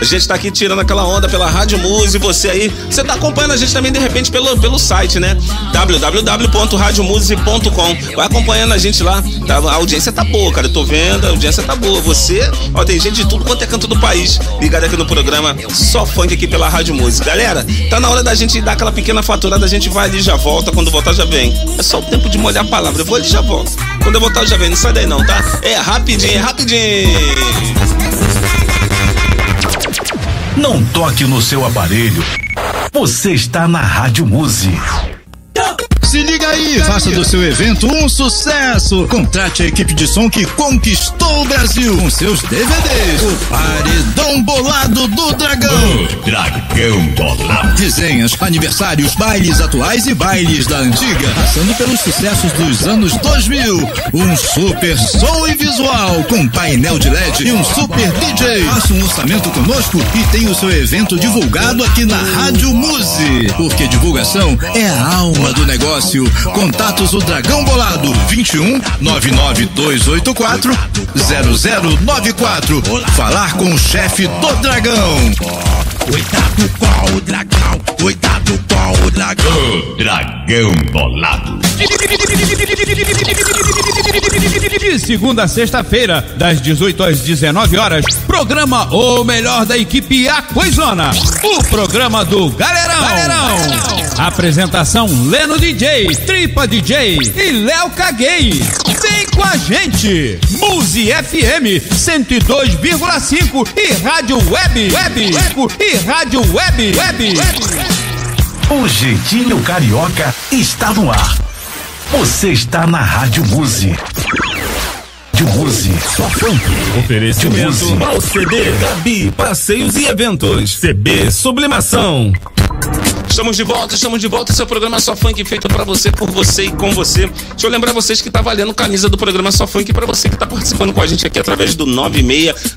A gente tá aqui tirando aquela onda pela Rádio Muse, você aí, você tá acompanhando a gente também de repente pelo, pelo site, né? www.radiomuse.com. Vai acompanhando a gente lá. Tá? A audiência tá boa, cara. Eu tô vendo, a audiência tá boa. Você, ó, tem gente de tudo quanto é canto do país ligado aqui no programa Só Funk aqui pela Rádio Muse. Galera, tá na hora da gente dar aquela pequena faturada, a gente vai ali já volta. Quando voltar já vem. É só o tempo de molhar a palavra. Eu vou ali já volto. Quando eu voltar já vem. Não sai daí não, tá? É rapidinho, é rapidinho. Não toque no seu aparelho. Você está na Rádio Muse. Se liga aí, faça do seu evento um sucesso. Contrate a equipe de som que conquistou o Brasil com seus DVDs. O Paredão Bolado do Dragão. Dragão bolado. Resenhas, aniversários, bailes atuais e bailes da antiga. Passando pelos sucessos dos anos 2000. Um super som e visual com painel de LED e um super DJ. Faça um orçamento conosco e tenha o seu evento divulgado aqui na Rádio Muse. Porque divulgação é a alma do negócio. Contatos o Dragão Bolado 21 99284 0094. Falar com o chefe do Dragão. Cuidado com o dragão, cuidado com o dragão. Dragão bolado. De segunda a sexta-feira, das 18 às 19 horas, programa O Melhor da Equipe Aquazona. O programa do Galerão. Galerão. Apresentação Leno DJ, Tripa DJ e Léo Caguei. Vem com a gente. Muse FM 102,5 e Rádio Web. Web. E Rádio Web. Web. O jeitinho carioca está no ar. Você está na Rádio Muse. Rádio Muse, só funk. Oferecimento ao CD Gabi, passeios e eventos. CB Sublimação. Estamos de volta, estamos de volta. Esse é o programa Só Funk feito pra você, por você e com você. Deixa eu lembrar vocês que tá valendo camisa do programa Só Funk pra você que tá participando com a gente aqui através do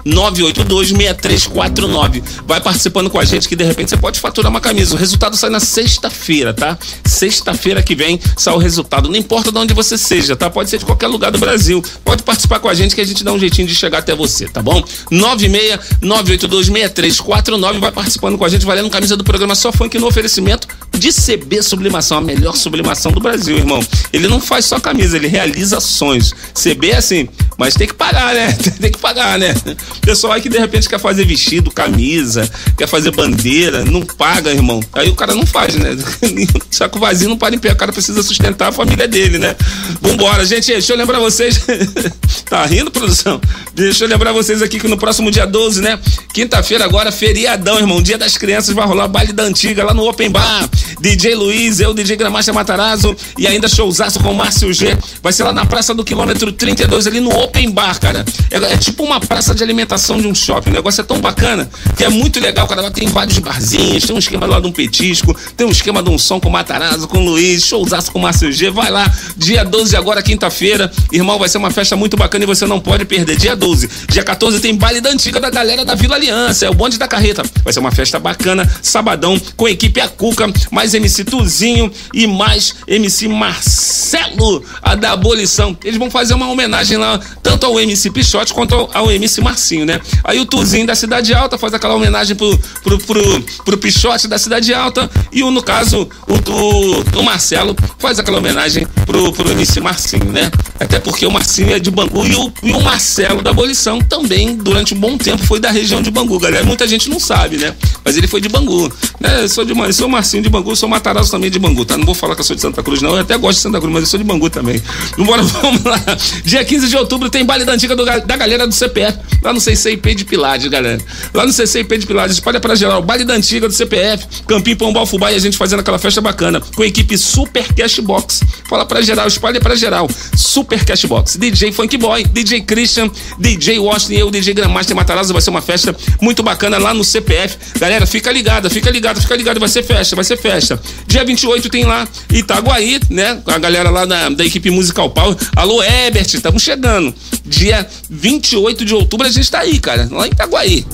969826349. Vai participando com a gente que de repente você pode faturar uma camisa. O resultado sai na sexta-feira, tá? Sexta-feira que vem sai o resultado. Não importa de onde você seja, tá? Pode ser de qualquer lugar do Brasil. Pode participar com a gente que a gente dá um jeitinho de chegar até você, tá bom? 969826349. Vai participando com a gente, valendo camisa do programa Só Funk no oferecimento de CB Sublimação, a melhor sublimação do Brasil, irmão. Ele não faz só camisa, ele realiza sonhos. CB é assim, mas tem que pagar, né? Tem que pagar, né? Pessoal aí que de repente quer fazer vestido, camisa, quer fazer bandeira, não paga, irmão. Aí o cara não faz, né? Saco vazio não para em pé, o cara precisa sustentar a família dele, né? Vambora, gente, deixa eu lembrar vocês. tá rindo, produção? Deixa eu lembrar vocês aqui que no próximo dia 12, né? Quinta-feira agora, feriadão, irmão. Dia das crianças vai rolar baile da antiga lá no Open Bar. time DJ Luiz, eu, DJ Gramacha Matarazzo e ainda showzaço com o Márcio G. Vai ser lá na Praça do Quilômetro 32, ali no Open Bar, cara. É, é tipo uma praça de alimentação de um shopping. O negócio é tão bacana que é muito legal, cara. Lá tem vários barzinhos, tem um esquema lá de um petisco, tem um esquema de um som com o Matarazzo, com o Luiz, showzaço com o Márcio G. Vai lá, dia 12 agora, quinta-feira. Irmão, vai ser uma festa muito bacana e você não pode perder. Dia 12. Dia 14 tem baile da antiga da galera da Vila Aliança. É o bonde da carreta. Vai ser uma festa bacana, sabadão, com a equipe A Cuca, MC Tuzinho e mais MC Marcelo, a da abolição. Eles vão fazer uma homenagem lá, tanto ao MC Pichote quanto ao, MC Marcinho, né? Aí o Tuzinho da Cidade Alta faz aquela homenagem pro, pro, pro, pro Pichote da Cidade Alta e o, no caso, o do Marcelo faz aquela homenagem pro, pro MC Marcinho, né? Até porque o Marcinho é de Bangu e o, e o Marcelo da abolição também, durante um bom tempo, foi da região de Bangu, galera. Muita gente não sabe, né? Mas ele foi de Bangu, né? Eu sou de eu sou Marcinho de Bangu, sou Matarazzo também de Bangu, tá? Não vou falar que eu sou de Santa Cruz, não. Eu até gosto de Santa Cruz, mas eu sou de Bangu também. Vambora, vamos lá. Dia 15 de outubro tem baile da antiga do da galera do CPF, lá no CCIP de Pilares, galera. Lá no CCIP de Pilares, espalha pra geral. Baile da antiga do CPF, Campinho Pombal Fubá e a gente fazendo aquela festa bacana, com a equipe Super Cashbox. Fala pra geral, espalha pra geral. Super Cashbox. DJ Funk Boy, DJ Christian, DJ Washington e eu, DJ Grandmaster Matarazzo. Vai ser uma festa muito bacana lá no CPF. Galera, fica ligada, fica ligado, fica ligado. Vai ser festa, vai ser festa. Dia 28 tem lá Itaguaí, né? A galera lá da, da equipe Musical Power. Alô, Ebert, estamos chegando. Dia 28 de outubro a gente tá aí, cara, lá em Itaguaí.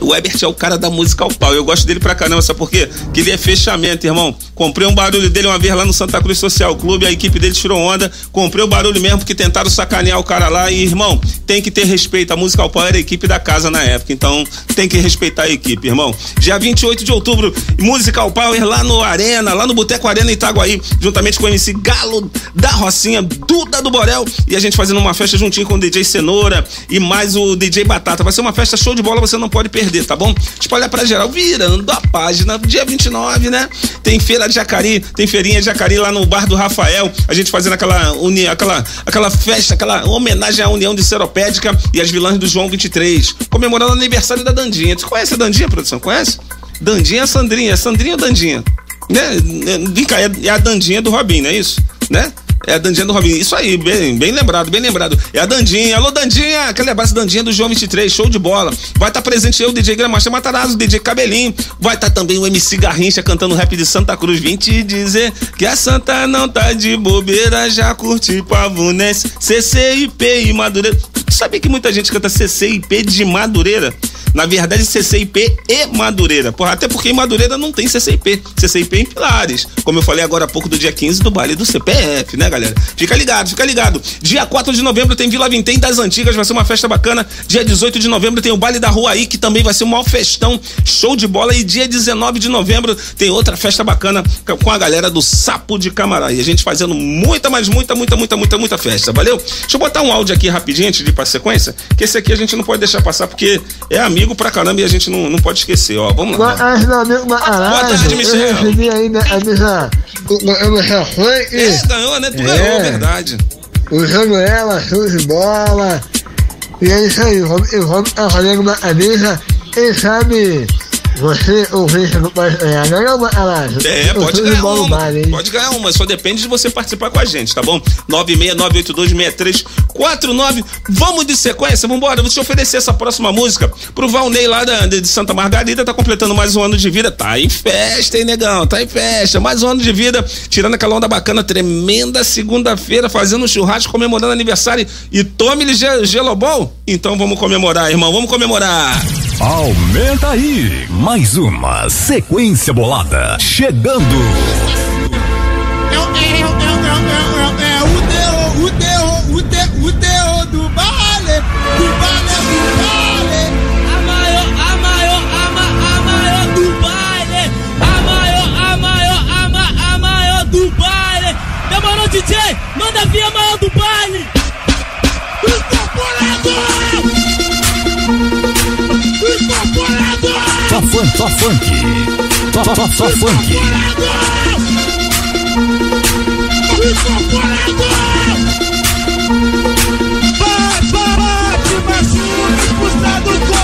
O Ebert é o cara da música ao pau. Eu gosto dele pra caramba, sabe por quê? Que ele é fechamento, irmão. Comprei um barulho dele uma vez lá no Santa Cruz Social Clube, a equipe dele tirou onda. Comprei o barulho mesmo porque tentaram sacanear o cara lá. E, irmão, tem que ter respeito. A música ao pau era a equipe da casa na época. Então, tem que respeitar a equipe, irmão. Dia 28 de outubro, música ao Power lá no Arena, lá no Boteco Arena Itaguaí, juntamente com o MC Galo da Rocinha, Duda do Borel. E a gente fazendo uma festa juntinho com o DJ Cenoura e mais o DJ Batata. Vai ser uma festa show de bola, você não pode perder, tá bom? Espalha pra geral, virando a página. Dia 29, né? Tem feira de Jacari, tem feirinha de Jacari lá no bar do Rafael. A gente fazendo aquela, uni, aquela, aquela festa, aquela homenagem à União de Seropédica e as vilãs do João 23. Comemorando o aniversário da Dandinha. Tu conhece a Dandinha, produção? Conhece? Dandinha é Sandrinha. É Sandrinha ou Dandinha? Né? Vem cá, é é a Dandinha do Robin, não é isso? Né? É a Dandinha do Robin. Isso aí, bem, bem lembrado, bem lembrado. É a Dandinha. Alô, Dandinha! Aquela é a base Dandinha do João 23, show de bola. Vai estar presente eu, DJ Gramacha Matarazzo, DJ Cabelinho. Vai estar também o MC Garrincha cantando rap de Santa Cruz. Vim te dizer que a Santa não tá de bobeira, já curti Pavunense, CCIP e Madureira. Sabia que muita gente canta CCIP de Madureira? Na verdade, CCIP e Madureira. Porra, até porque em Madureira não tem CCIP. CCIP em Pilares. Como eu falei agora há pouco do dia 15 do baile do CPF, né, galera? Fica ligado, fica ligado. Dia 4 de novembro tem Vila Vintém das Antigas, vai ser uma festa bacana. Dia 18 de novembro tem o baile da rua aí, que também vai ser um maior festão, show de bola. E dia 19 de novembro tem outra festa bacana com a galera do Sapo de Camará. E a gente fazendo muita, mas muita, muita, muita, muita, muita festa, valeu? Deixa eu botar um áudio aqui rapidinho antes de ir pra sequência, que esse aqui a gente não pode deixar passar porque é amigo pra caramba e a gente não, não pode esquecer, ó. Vamos lá. Boa tarde, meu amigo. Boa tarde, Michel. Eu recebi aí né, a missa o Michel Funk. É, ganhou, né? Tu ganhou, verdade. Usando ela, show de bola. E é isso aí, fazendo uma camisa. Quem sabe você ouvir não pode ganhar, não é? É, Eu pode sou de ganhar bola no uma. hein? Pode ganhar uma, só depende de você participar com a gente, tá bom? 969826349. Vamos de sequência, vambora. Vou te oferecer essa próxima música pro Valnei lá da, de Santa Margarida, tá completando mais um ano de vida. Tá em festa, hein, negão? Tá em festa. Mais um ano de vida, tirando aquela onda bacana, tremenda segunda-feira, fazendo um churrasco, comemorando aniversário. E tome-lhe ge- gelobol? Então vamos comemorar, irmão, vamos comemorar. Aumenta aí, mais uma sequência bolada chegando. É o teor, o do baile, do baile, do baile. A maior, a maior, a, ma, a maior do baile. A maior, a maior, a, ma, a maior do baile. Demorou, DJ? Manda vir a maior funk, só funk. Só, só, só, só funk. Bate, machuca, expulsa do corredor.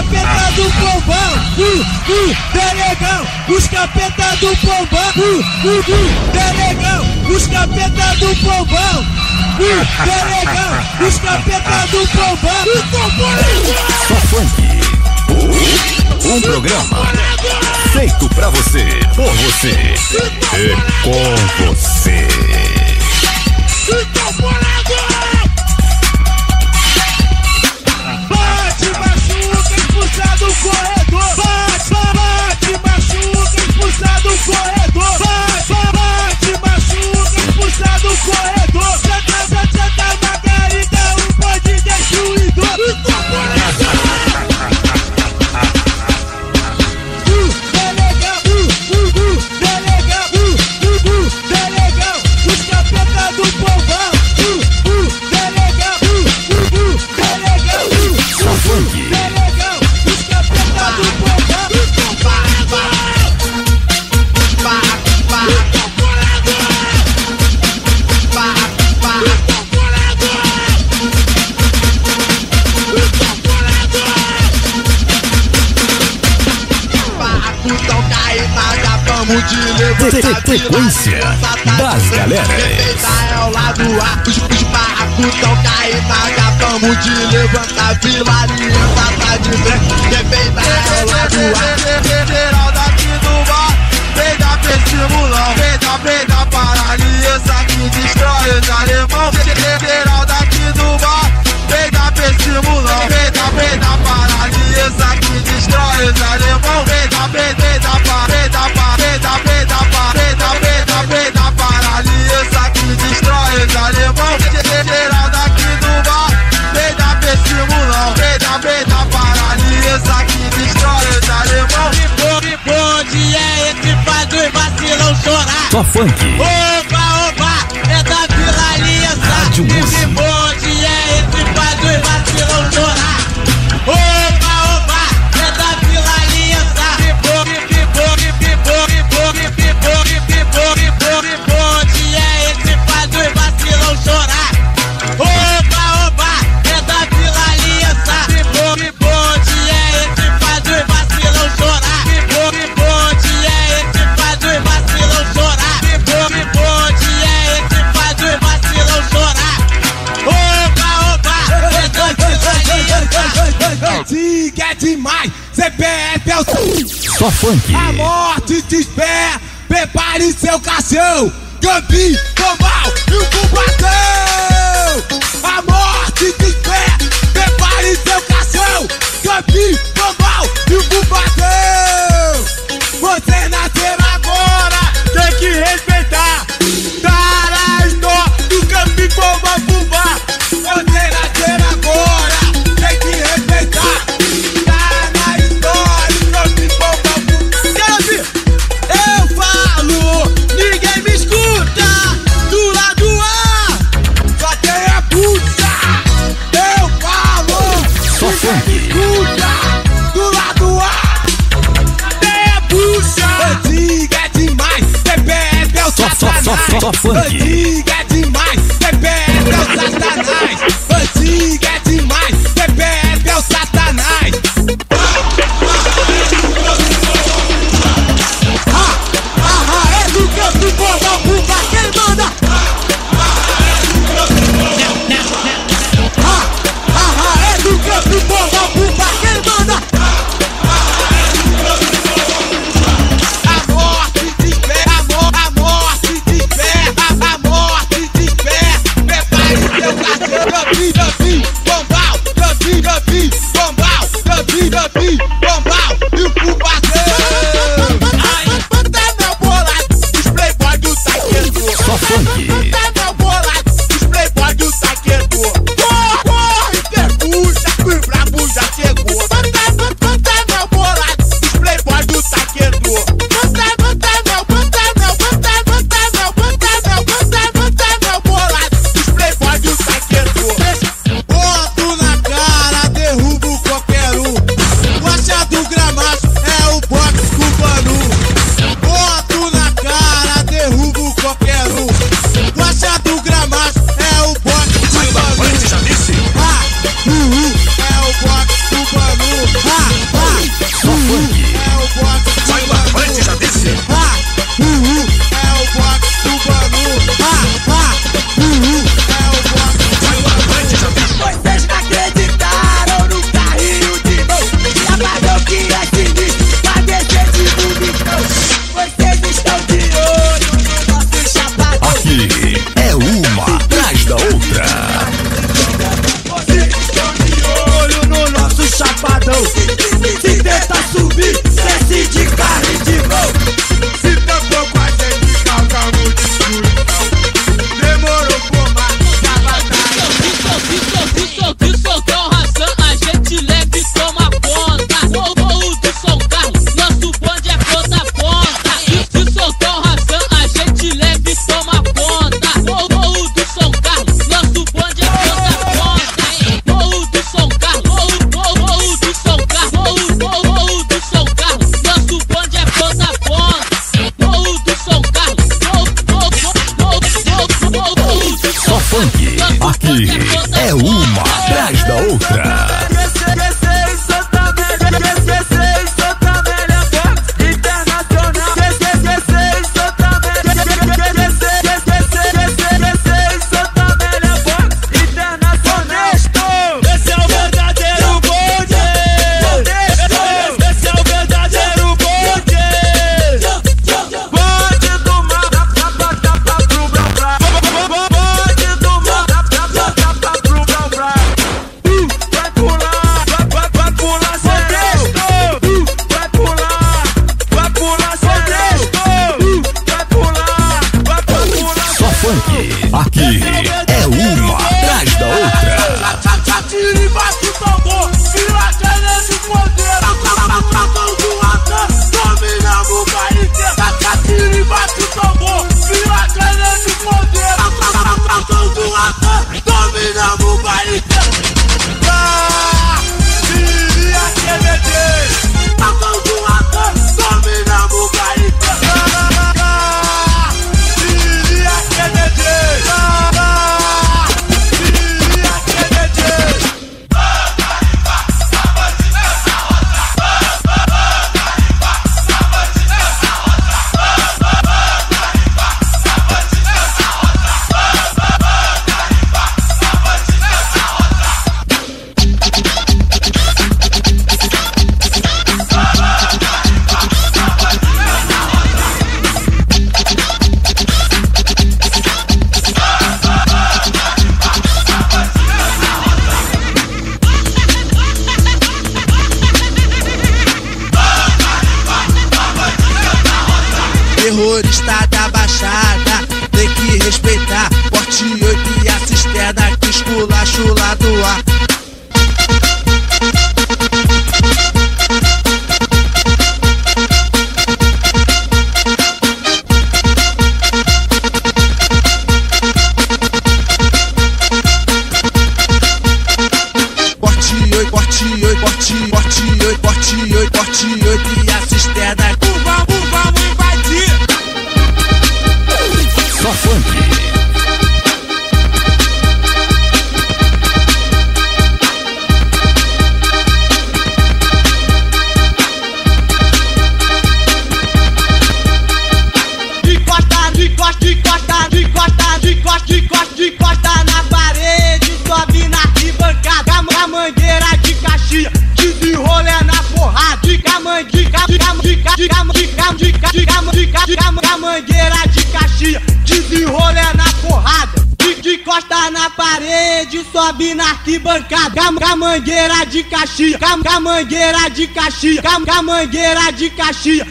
Capeta do pombão. Uh, uh, Delegão, os capeta do pombão. Uh, uh, uh, Delegão, os capeta do pombão. Uh, Delegão, os capeta do pombão. Incorporador! Só funk. Um programa feito pra você, por você e com você. Frequência das galeras. Tá, é o lado arco, os barracos tão caindo. Acabamos tá, de levantar vila, linda tá de branco. Defeita é o lado arco. Geral daqui do bar, vem da pestimulão. Vem da preta paralisa que destrói os alemão. Geral daqui do bar, vem da pestimulão. Vem da preta paralisa que destrói os alemão. Vem da preta paralisa. chorar. Só funk. Opa, opa, é da Vila Lisa. Rádio Esse bonde é esse pra e vacilão chorar. Funk. A morte de pé, prepare seu caixão, Campi mangueira de Caxias.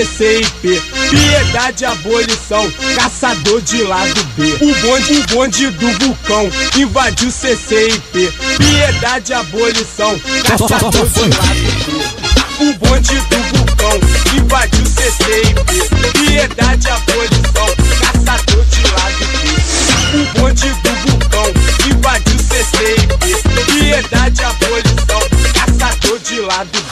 É CCIP. Piedade, abolição, caçador de lado B. O bonde, o bonde do vulcão invadiu CCIP. Piedade, abolição, caçador de lado B. O bonde do vulcão invadiu CCIP. Piedade, abolição, caçador de lado B. O bonde do vulcão invadiu CCIP. Piedade, abolição, caçador de lado B.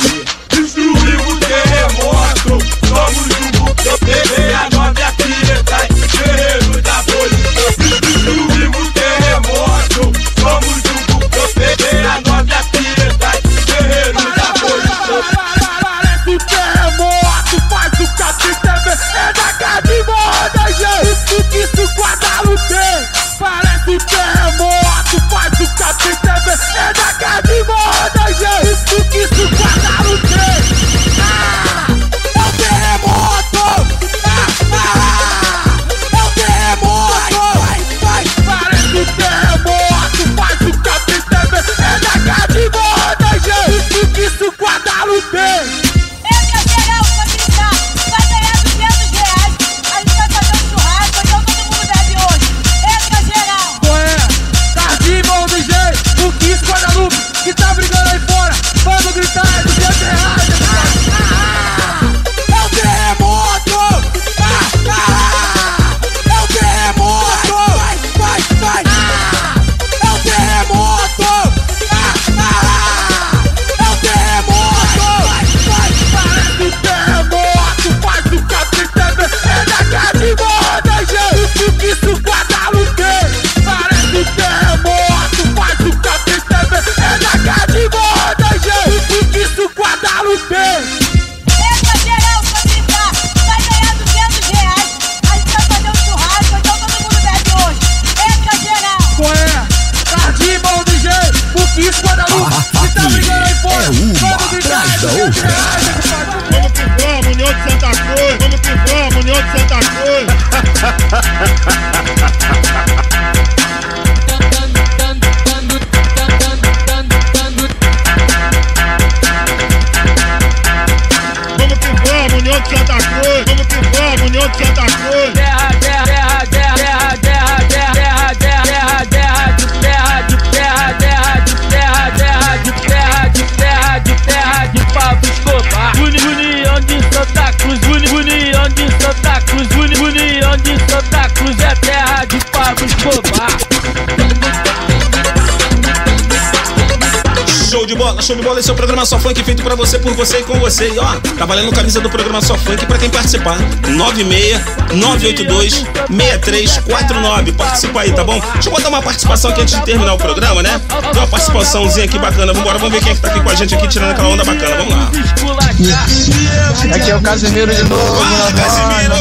seu programa Só Funk feito pra você, por você e com você. E ó, tá trabalhando camisa do programa Só Funk pra quem participar. 96-982-6349. Participa aí, tá bom? Deixa eu botar uma participação aqui antes de terminar o programa, né? Tem uma participaçãozinha aqui bacana. Vambora, vamos ver quem é que tá aqui com a gente aqui, tirando aquela onda bacana. Vamos lá. Aqui é o Casimiro de novo. Fala, Casimiro!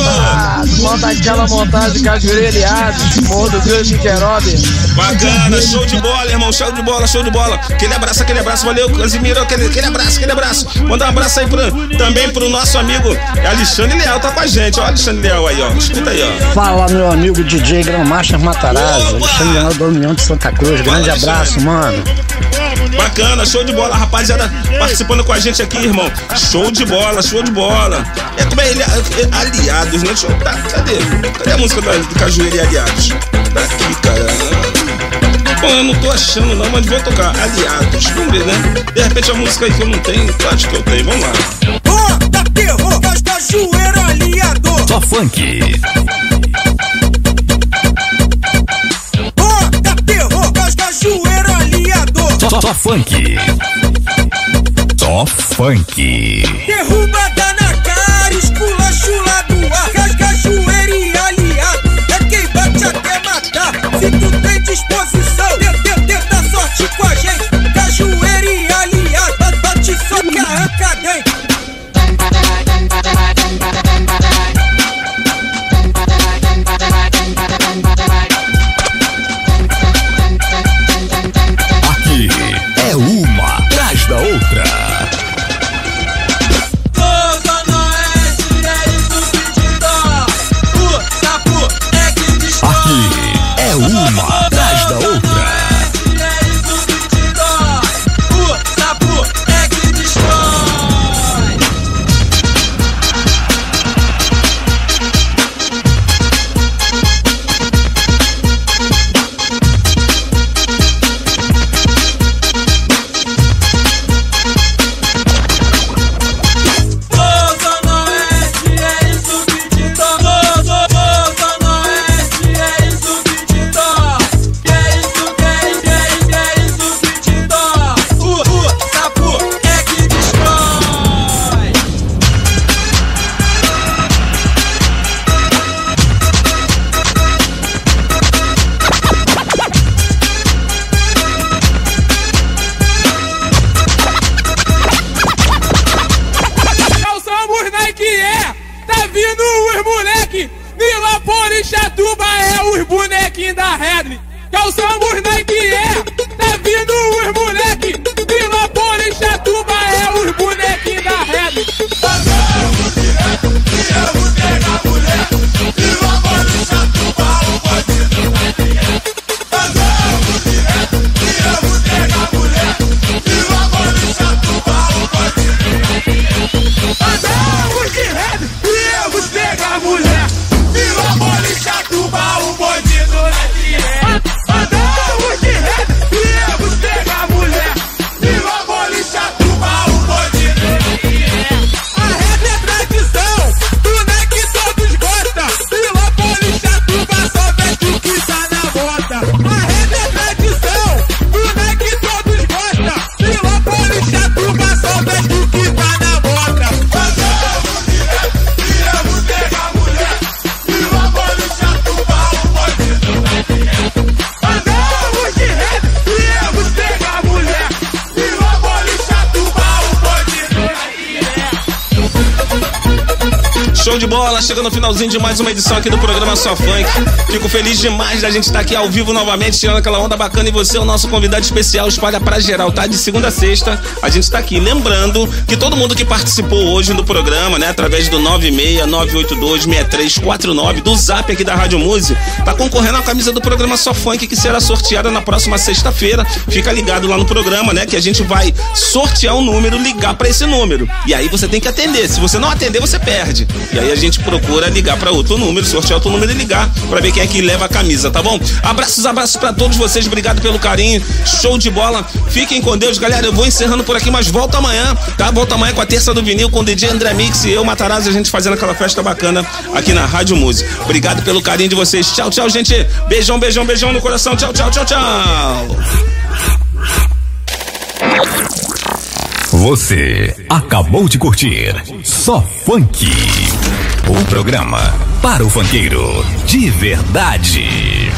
Volta aquela montagem, Cajureiro e Atos, Morro do Deus de Queirobe. Bacana, show de bola, irmão, show de bola, show de bola. Aquele abraço, aquele abraço, valeu, Casimiro, aquele, aquele abraço, aquele abraço. Manda um abraço aí pro, também pro nosso amigo Alexandre Leal, tá com a gente, ó, Alexandre Leal aí, ó. Escuta aí, ó. Fala, meu amigo DJ Grandmaster Matarazzo, Alexandre Leal do União de Santa Cruz. Grande abraço, mano. Bacana, show de bola, rapaziada participando com a gente aqui, irmão. Show de bola, show de bola. É como é ele, é, aliados, né? Deixa eu, tá, cadê? Cadê a música do, do Cajueiro e Aliados? Tá aqui, cara. Bom, eu não tô achando não, mas vou tocar. Aliados, vamos ver, né? De repente a música aí que eu não tenho, acho que eu tenho, vamos lá. Roda, terror, cajueiro aliado. Só funk. Roda, terror, cajueiro aliado. Só, só funk. Só funk. Derrubada finalzinho de mais uma edição aqui do programa Só Funk. Fico feliz demais da gente estar aqui ao vivo novamente, tirando aquela onda bacana. E você é o nosso convidado especial, espalha pra geral, tá? De segunda a sexta, a gente tá aqui. Lembrando que todo mundo que participou hoje do programa, né, através do 969826349, do zap aqui da Rádio Música, tá concorrendo à camisa do programa Só Funk, que será sorteada na próxima sexta-feira. Fica ligado lá no programa, né, que a gente vai sortear um número, ligar pra esse número. E aí você tem que atender. Se você não atender, você perde. E aí a gente procura ligar pra outro número, sortear outro número e ligar pra ver quem é que leva a camisa, tá bom? Abraços, abraços pra todos vocês, obrigado pelo carinho. Show de bola. Fiquem com Deus, galera. Eu vou encerrando por aqui, mas volta amanhã, tá? Volta amanhã com a terça do vinil, com o DJ André Mix e eu, Matarazzo, a gente fazendo aquela festa bacana aqui na Rádio Música. Obrigado pelo carinho de vocês. Tchau, tchau, gente. Beijão, beijão, beijão no coração. Tchau, tchau, tchau, tchau. Você acabou de curtir Só Funk. O programa para o funkeiro de verdade.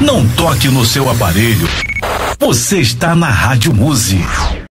Não toque no seu aparelho. Você está na Rádio Música.